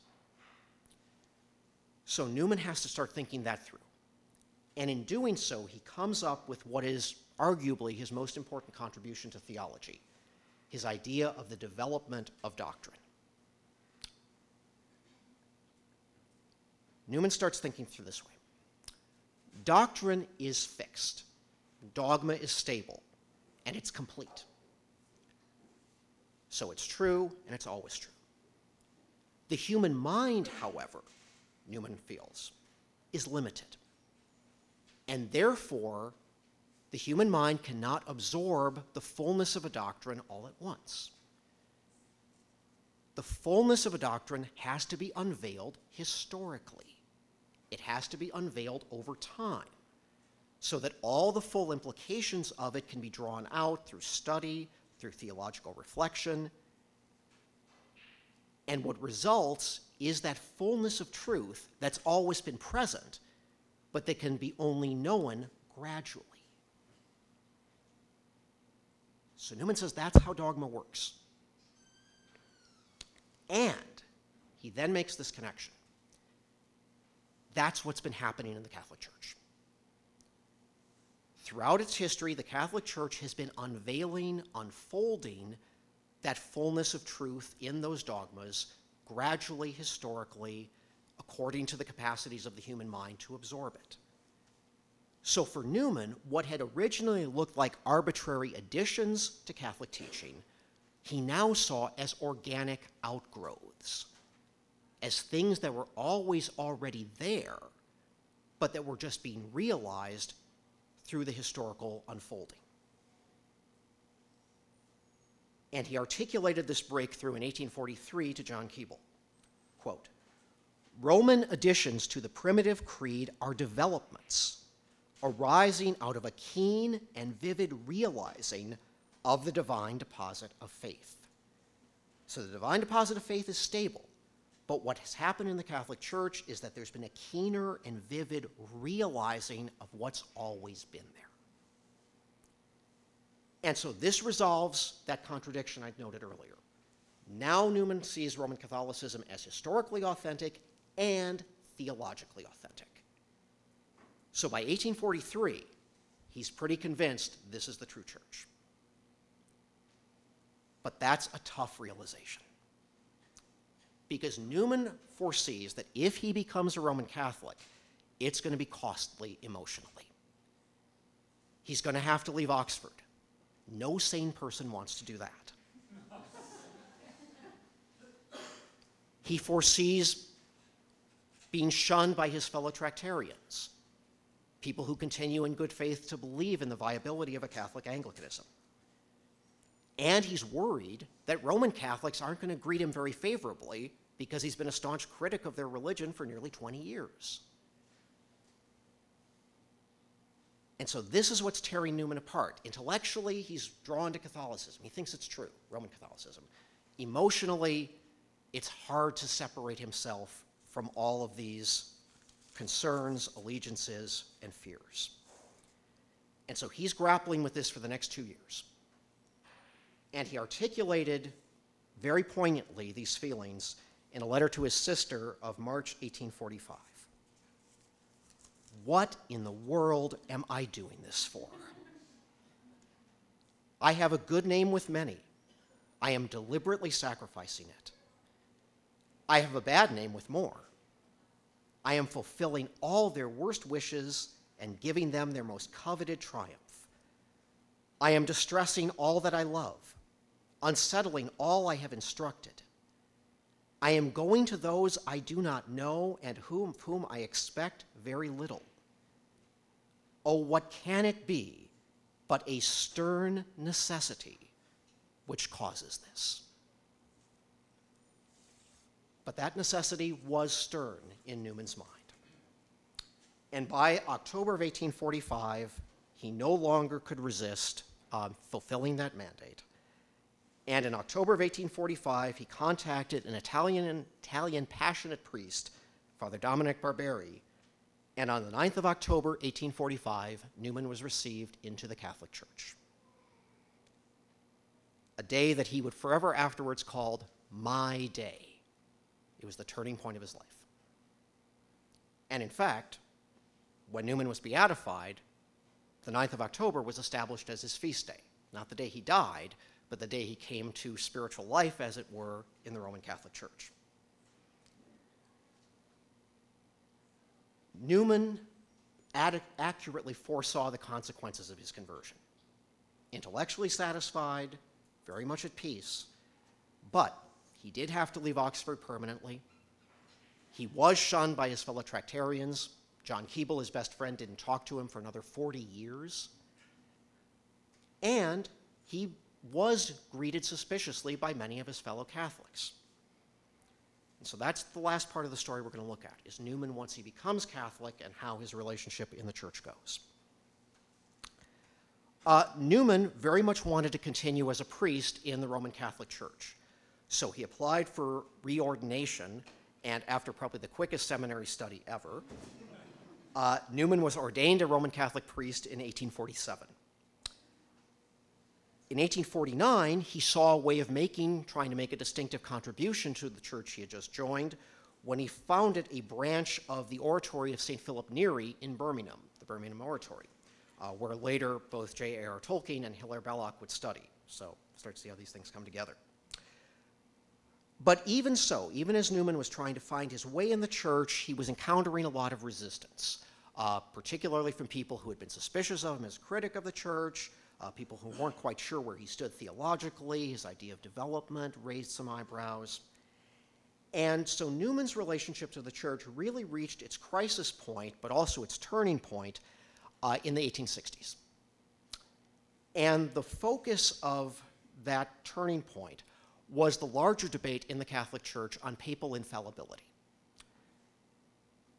So, Newman has to start thinking that through. And in doing so, he comes up with what is arguably his most important contribution to theology his idea of the development of doctrine. Newman starts thinking through this way Doctrine is fixed, dogma is stable, and it's complete. So it's true, and it's always true. The human mind, however, Newman feels, is limited. And therefore, the human mind cannot absorb the fullness of a doctrine all at once. The fullness of a doctrine has to be unveiled historically, it has to be unveiled over time so that all the full implications of it can be drawn out through study, through theological reflection. And what results is that fullness of truth that's always been present, but that can be only known gradually. So Newman says that's how dogma works. And he then makes this connection. That's what's been happening in the Catholic Church. Throughout its history, the Catholic Church has been unveiling, unfolding that fullness of truth in those dogmas gradually, historically, according to the capacities of the human mind to absorb it. So for Newman, what had originally looked like arbitrary additions to Catholic teaching, he now saw as organic outgrowths, as things that were always already there, but that were just being realized through the historical unfolding. And he articulated this breakthrough in 1843 to John Keble. Quote, Roman additions to the primitive creed are developments arising out of a keen and vivid realizing of the divine deposit of faith. So the divine deposit of faith is stable, but what has happened in the Catholic Church is that there's been a keener and vivid realizing of what's always been there. And so this resolves that contradiction I'd noted earlier. Now Newman sees Roman Catholicism as historically authentic and theologically authentic. So by 1843, he's pretty convinced this is the true church. But that's a tough realization because Newman foresees that if he becomes a Roman Catholic, it's going to be costly emotionally. He's going to have to leave Oxford. No sane person wants to do that. he foresees being shunned by his fellow Tractarians, people who continue in good faith to believe in the viability of a Catholic Anglicanism. And he's worried that Roman Catholics aren't going to greet him very favorably because he's been a staunch critic of their religion for nearly 20 years. And so this is what's tearing Newman apart. Intellectually, he's drawn to Catholicism. He thinks it's true, Roman Catholicism. Emotionally, it's hard to separate himself from all of these concerns, allegiances, and fears. And so he's grappling with this for the next two years. And he articulated very poignantly these feelings in a letter to his sister of March 1845. What in the world am I doing this for? I have a good name with many. I am deliberately sacrificing it. I have a bad name with more. I am fulfilling all their worst wishes and giving them their most coveted triumph. I am distressing all that I love unsettling all I have instructed. I am going to those I do not know and whom, whom I expect very little. Oh, what can it be but a stern necessity which causes this? But that necessity was stern in Newman's mind. And by October of 1845, he no longer could resist um, fulfilling that mandate. And in October of 1845, he contacted an Italian, Italian Passionist priest, Father Dominic Barberi, and on the 9th of October, 1845, Newman was received into the Catholic Church. A day that he would forever afterwards called My Day. It was the turning point of his life. And in fact, when Newman was beatified, the 9th of October was established as his feast day. Not the day he died, but the day he came to spiritual life, as it were, in the Roman Catholic Church. Newman accurately foresaw the consequences of his conversion. Intellectually satisfied, very much at peace, but he did have to leave Oxford permanently. He was shunned by his fellow Tractarians. John Keble, his best friend, didn't talk to him for another 40 years. And he was greeted suspiciously by many of his fellow Catholics. And so that's the last part of the story we're going to look at is Newman once he becomes Catholic and how his relationship in the church goes. Uh, Newman very much wanted to continue as a priest in the Roman Catholic Church. So he applied for reordination, and after probably the quickest seminary study ever, uh, Newman was ordained a Roman Catholic priest in 1847 in 1849, he saw a way of making, trying to make a distinctive contribution to the church he had just joined when he founded a branch of the Oratory of St. Philip Neri in Birmingham, the Birmingham Oratory, uh, where later both J.R.R. Tolkien and Hilaire Belloc would study. So start to see how these things come together. But even so, even as Newman was trying to find his way in the church, he was encountering a lot of resistance, uh, particularly from people who had been suspicious of him as a critic of the church, uh, people who weren't quite sure where he stood theologically, his idea of development raised some eyebrows. And so Newman's relationship to the church really reached its crisis point, but also its turning point uh, in the 1860s. And the focus of that turning point was the larger debate in the Catholic Church on papal infallibility.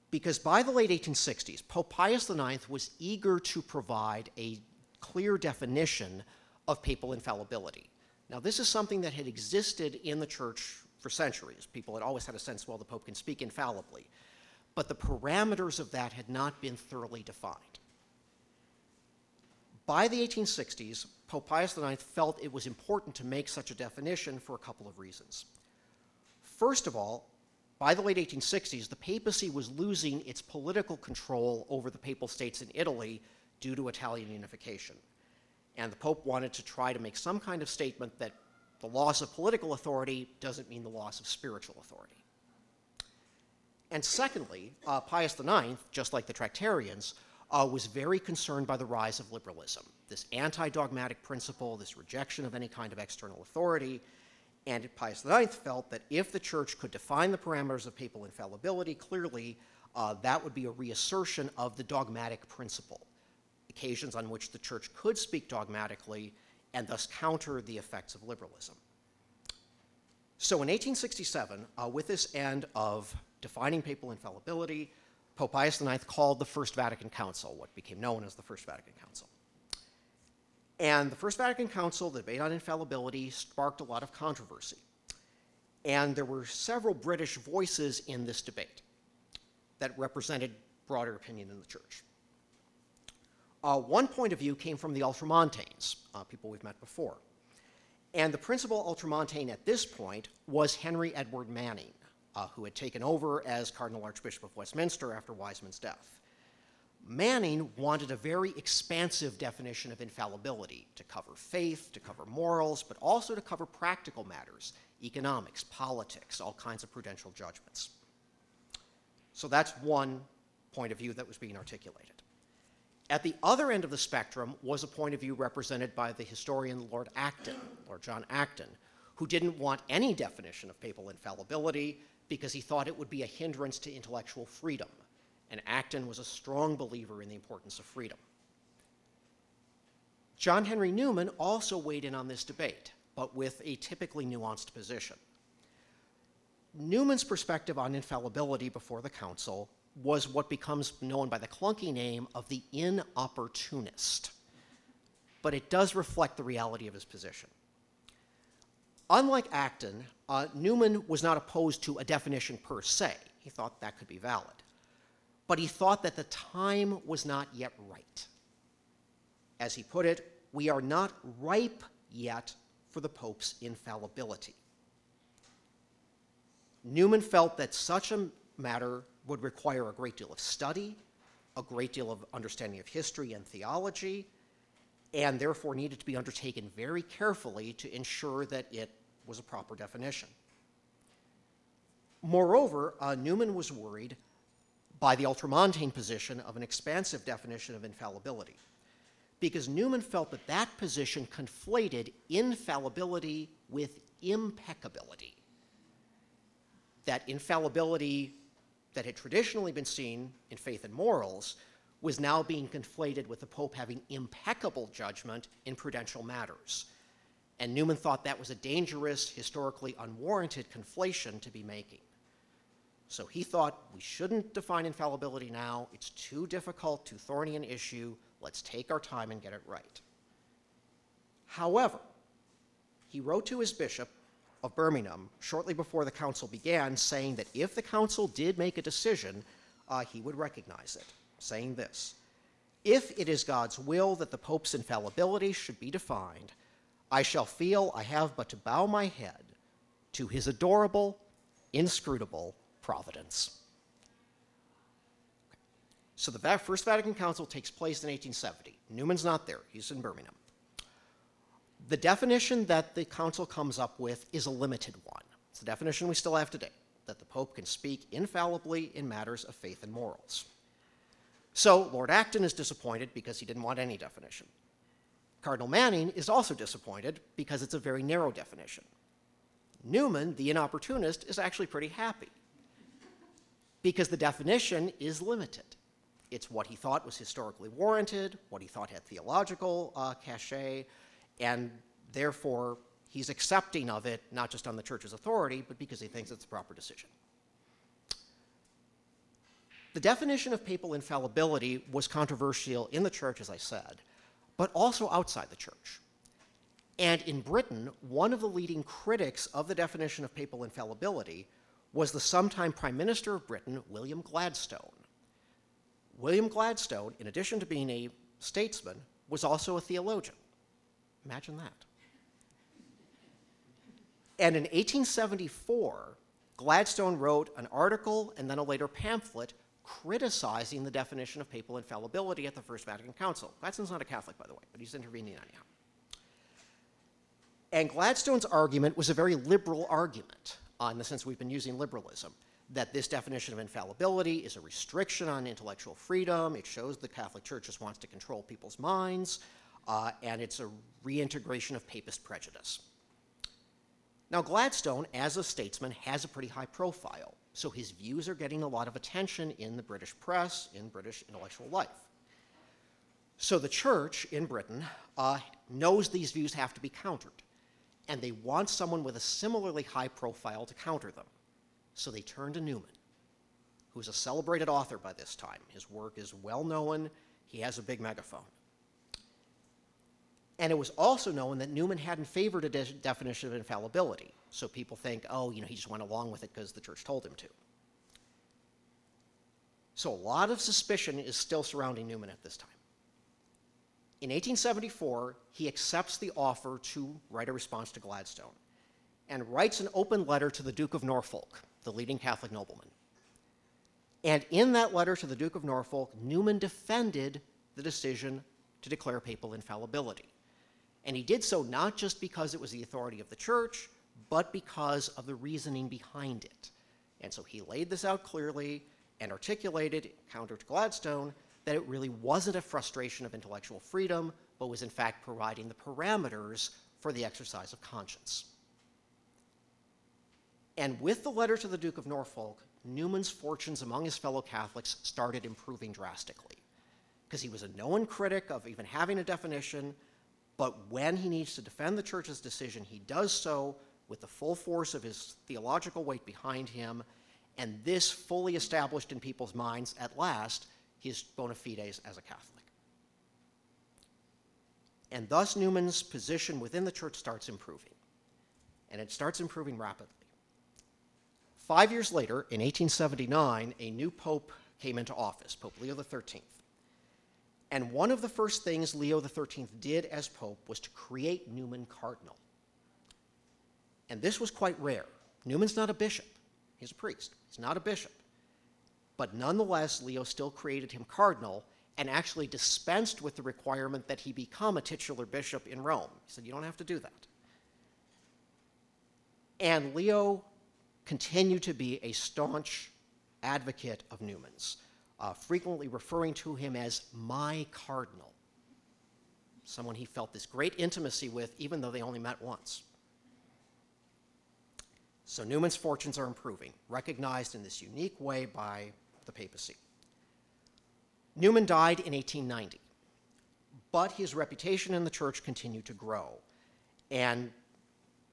Because by the late 1860s, Pope Pius IX was eager to provide a clear definition of papal infallibility. Now, this is something that had existed in the church for centuries. People had always had a sense, well, the Pope can speak infallibly. But the parameters of that had not been thoroughly defined. By the 1860s, Pope Pius IX felt it was important to make such a definition for a couple of reasons. First of all, by the late 1860s, the papacy was losing its political control over the papal states in Italy due to Italian unification. And the Pope wanted to try to make some kind of statement that the loss of political authority doesn't mean the loss of spiritual authority. And secondly, uh, Pius IX, just like the Tractarians, uh, was very concerned by the rise of liberalism, this anti dogmatic principle, this rejection of any kind of external authority. And Pius IX felt that if the church could define the parameters of papal infallibility clearly, uh, that would be a reassertion of the dogmatic principle occasions on which the church could speak dogmatically and thus counter the effects of liberalism. So in 1867, uh, with this end of defining papal infallibility, Pope Pius IX called the First Vatican Council, what became known as the First Vatican Council. And the First Vatican Council, the debate on infallibility, sparked a lot of controversy. And there were several British voices in this debate that represented broader opinion in the church. Uh, one point of view came from the Ultramontanes, uh, people we've met before. And the principal Ultramontane at this point was Henry Edward Manning, uh, who had taken over as Cardinal Archbishop of Westminster after Wiseman's death. Manning wanted a very expansive definition of infallibility to cover faith, to cover morals, but also to cover practical matters, economics, politics, all kinds of prudential judgments. So that's one point of view that was being articulated. At the other end of the spectrum was a point of view represented by the historian Lord Acton, Lord John Acton, who didn't want any definition of papal infallibility because he thought it would be a hindrance to intellectual freedom. And Acton was a strong believer in the importance of freedom. John Henry Newman also weighed in on this debate, but with a typically nuanced position. Newman's perspective on infallibility before the council was what becomes known by the clunky name of the inopportunist, but it does reflect the reality of his position. Unlike Acton, uh, Newman was not opposed to a definition per se. He thought that could be valid. But he thought that the time was not yet right. As he put it, we are not ripe yet for the Pope's infallibility. Newman felt that such a matter would require a great deal of study, a great deal of understanding of history and theology, and therefore needed to be undertaken very carefully to ensure that it was a proper definition. Moreover, uh, Newman was worried by the ultramontane position of an expansive definition of infallibility, because Newman felt that that position conflated infallibility with impeccability that infallibility that had traditionally been seen in faith and morals was now being conflated with the Pope having impeccable judgment in prudential matters. And Newman thought that was a dangerous, historically unwarranted conflation to be making. So he thought we shouldn't define infallibility now. It's too difficult, too thorny an issue. Let's take our time and get it right. However, he wrote to his bishop of Birmingham shortly before the council began, saying that if the council did make a decision, uh, he would recognize it, saying this If it is God's will that the Pope's infallibility should be defined, I shall feel I have but to bow my head to his adorable, inscrutable providence. So the First Vatican Council takes place in 1870. Newman's not there, he's in Birmingham. The definition that the council comes up with is a limited one. It's the definition we still have today that the Pope can speak infallibly in matters of faith and morals. So Lord Acton is disappointed because he didn't want any definition. Cardinal Manning is also disappointed because it's a very narrow definition. Newman, the inopportunist, is actually pretty happy because the definition is limited. It's what he thought was historically warranted, what he thought had theological uh, cachet, and therefore he's accepting of it not just on the church's authority, but because he thinks it's the proper decision. The definition of papal infallibility was controversial in the church, as I said, but also outside the church. And in Britain, one of the leading critics of the definition of papal infallibility was the sometime Prime Minister of Britain, William Gladstone. William Gladstone, in addition to being a statesman, was also a theologian. Imagine that. And in 1874, Gladstone wrote an article and then a later pamphlet criticizing the definition of papal infallibility at the First Vatican Council. Gladstone's not a Catholic, by the way, but he's intervening anyhow. And Gladstone's argument was a very liberal argument, uh, in the sense we've been using liberalism, that this definition of infallibility is a restriction on intellectual freedom. It shows the Catholic Church just wants to control people's minds uh, and it's a reintegration of papist prejudice. Now, Gladstone, as a statesman, has a pretty high profile, so his views are getting a lot of attention in the British press, in British intellectual life. So the church in Britain uh, knows these views have to be countered, and they want someone with a similarly high profile to counter them. So they turn to Newman, who's a celebrated author by this time. His work is well known, he has a big megaphone. And it was also known that Newman hadn't favored a de- definition of infallibility. So people think, oh, you know, he just went along with it because the church told him to. So a lot of suspicion is still surrounding Newman at this time. In 1874, he accepts the offer to write a response to Gladstone and writes an open letter to the Duke of Norfolk, the leading Catholic nobleman. And in that letter to the Duke of Norfolk, Newman defended the decision to declare papal infallibility. And he did so not just because it was the authority of the church, but because of the reasoning behind it. And so he laid this out clearly and articulated, counter to Gladstone, that it really wasn't a frustration of intellectual freedom, but was in fact providing the parameters for the exercise of conscience. And with the letter to the Duke of Norfolk, Newman's fortunes among his fellow Catholics started improving drastically because he was a known critic of even having a definition, but when he needs to defend the church's decision, he does so with the full force of his theological weight behind him, and this fully established in people's minds at last his bona fides as a Catholic. And thus Newman's position within the church starts improving, and it starts improving rapidly. Five years later, in 1879, a new pope came into office, Pope Leo XIII. And one of the first things Leo XIII did as pope was to create Newman cardinal. And this was quite rare. Newman's not a bishop, he's a priest. He's not a bishop. But nonetheless, Leo still created him cardinal and actually dispensed with the requirement that he become a titular bishop in Rome. He said, You don't have to do that. And Leo continued to be a staunch advocate of Newman's, uh, frequently referring to him as my cardinal, someone he felt this great intimacy with, even though they only met once. So Newman's fortunes are improving, recognized in this unique way by the papacy. Newman died in 1890, but his reputation in the church continued to grow, and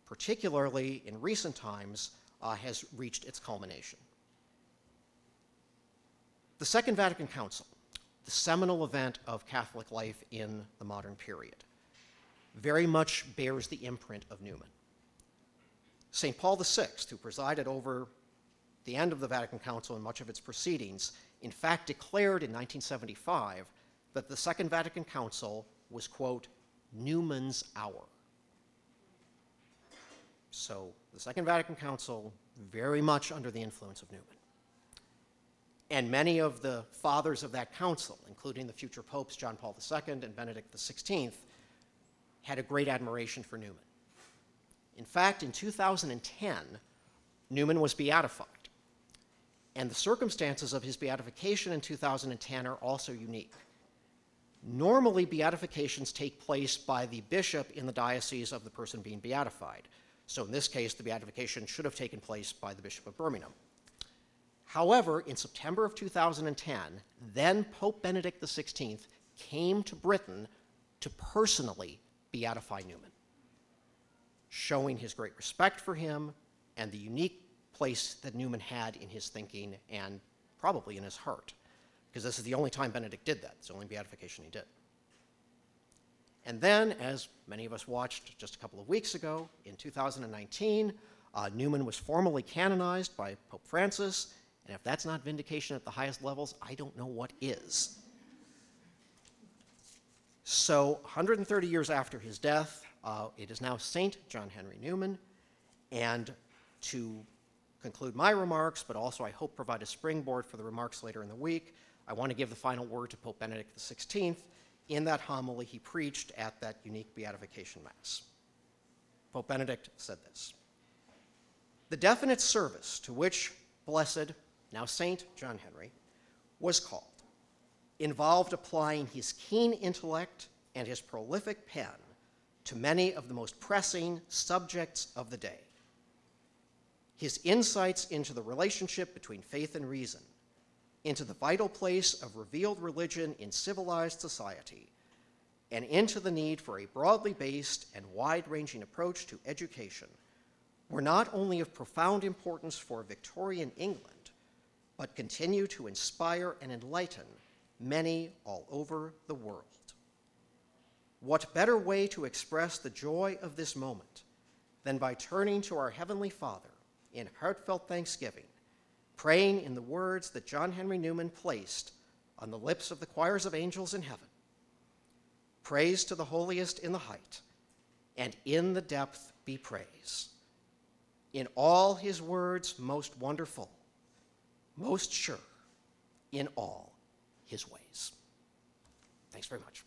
particularly in recent times, uh, has reached its culmination. The Second Vatican Council, the seminal event of Catholic life in the modern period, very much bears the imprint of Newman. St. Paul VI, who presided over the end of the Vatican Council and much of its proceedings, in fact declared in 1975 that the Second Vatican Council was, quote, Newman's hour. So the Second Vatican Council, very much under the influence of Newman. And many of the fathers of that council, including the future popes John Paul II and Benedict XVI, had a great admiration for Newman. In fact, in 2010, Newman was beatified. And the circumstances of his beatification in 2010 are also unique. Normally, beatifications take place by the bishop in the diocese of the person being beatified. So in this case, the beatification should have taken place by the Bishop of Birmingham. However, in September of 2010, then Pope Benedict XVI came to Britain to personally beatify Newman showing his great respect for him and the unique place that Newman had in his thinking and probably in his heart, because this is the only time Benedict did that. It's the only beatification he did. And then, as many of us watched just a couple of weeks ago, in 2019, uh, Newman was formally canonized by Pope Francis, and if that's not vindication at the highest levels, I don't know what is. So, 130 years after his death, uh, it is now Saint John Henry Newman. And to conclude my remarks, but also I hope provide a springboard for the remarks later in the week, I want to give the final word to Pope Benedict XVI in that homily he preached at that unique beatification mass. Pope Benedict said this The definite service to which Blessed, now Saint John Henry, was called involved applying his keen intellect and his prolific pen to many of the most pressing subjects of the day. His insights into the relationship between faith and reason, into the vital place of revealed religion in civilized society, and into the need for a broadly based and wide ranging approach to education were not only of profound importance for Victorian England, but continue to inspire and enlighten many all over the world. What better way to express the joy of this moment than by turning to our Heavenly Father in heartfelt thanksgiving, praying in the words that John Henry Newman placed on the lips of the choirs of angels in heaven Praise to the holiest in the height, and in the depth be praise. In all his words, most wonderful, most sure, in all his ways. Thanks very much.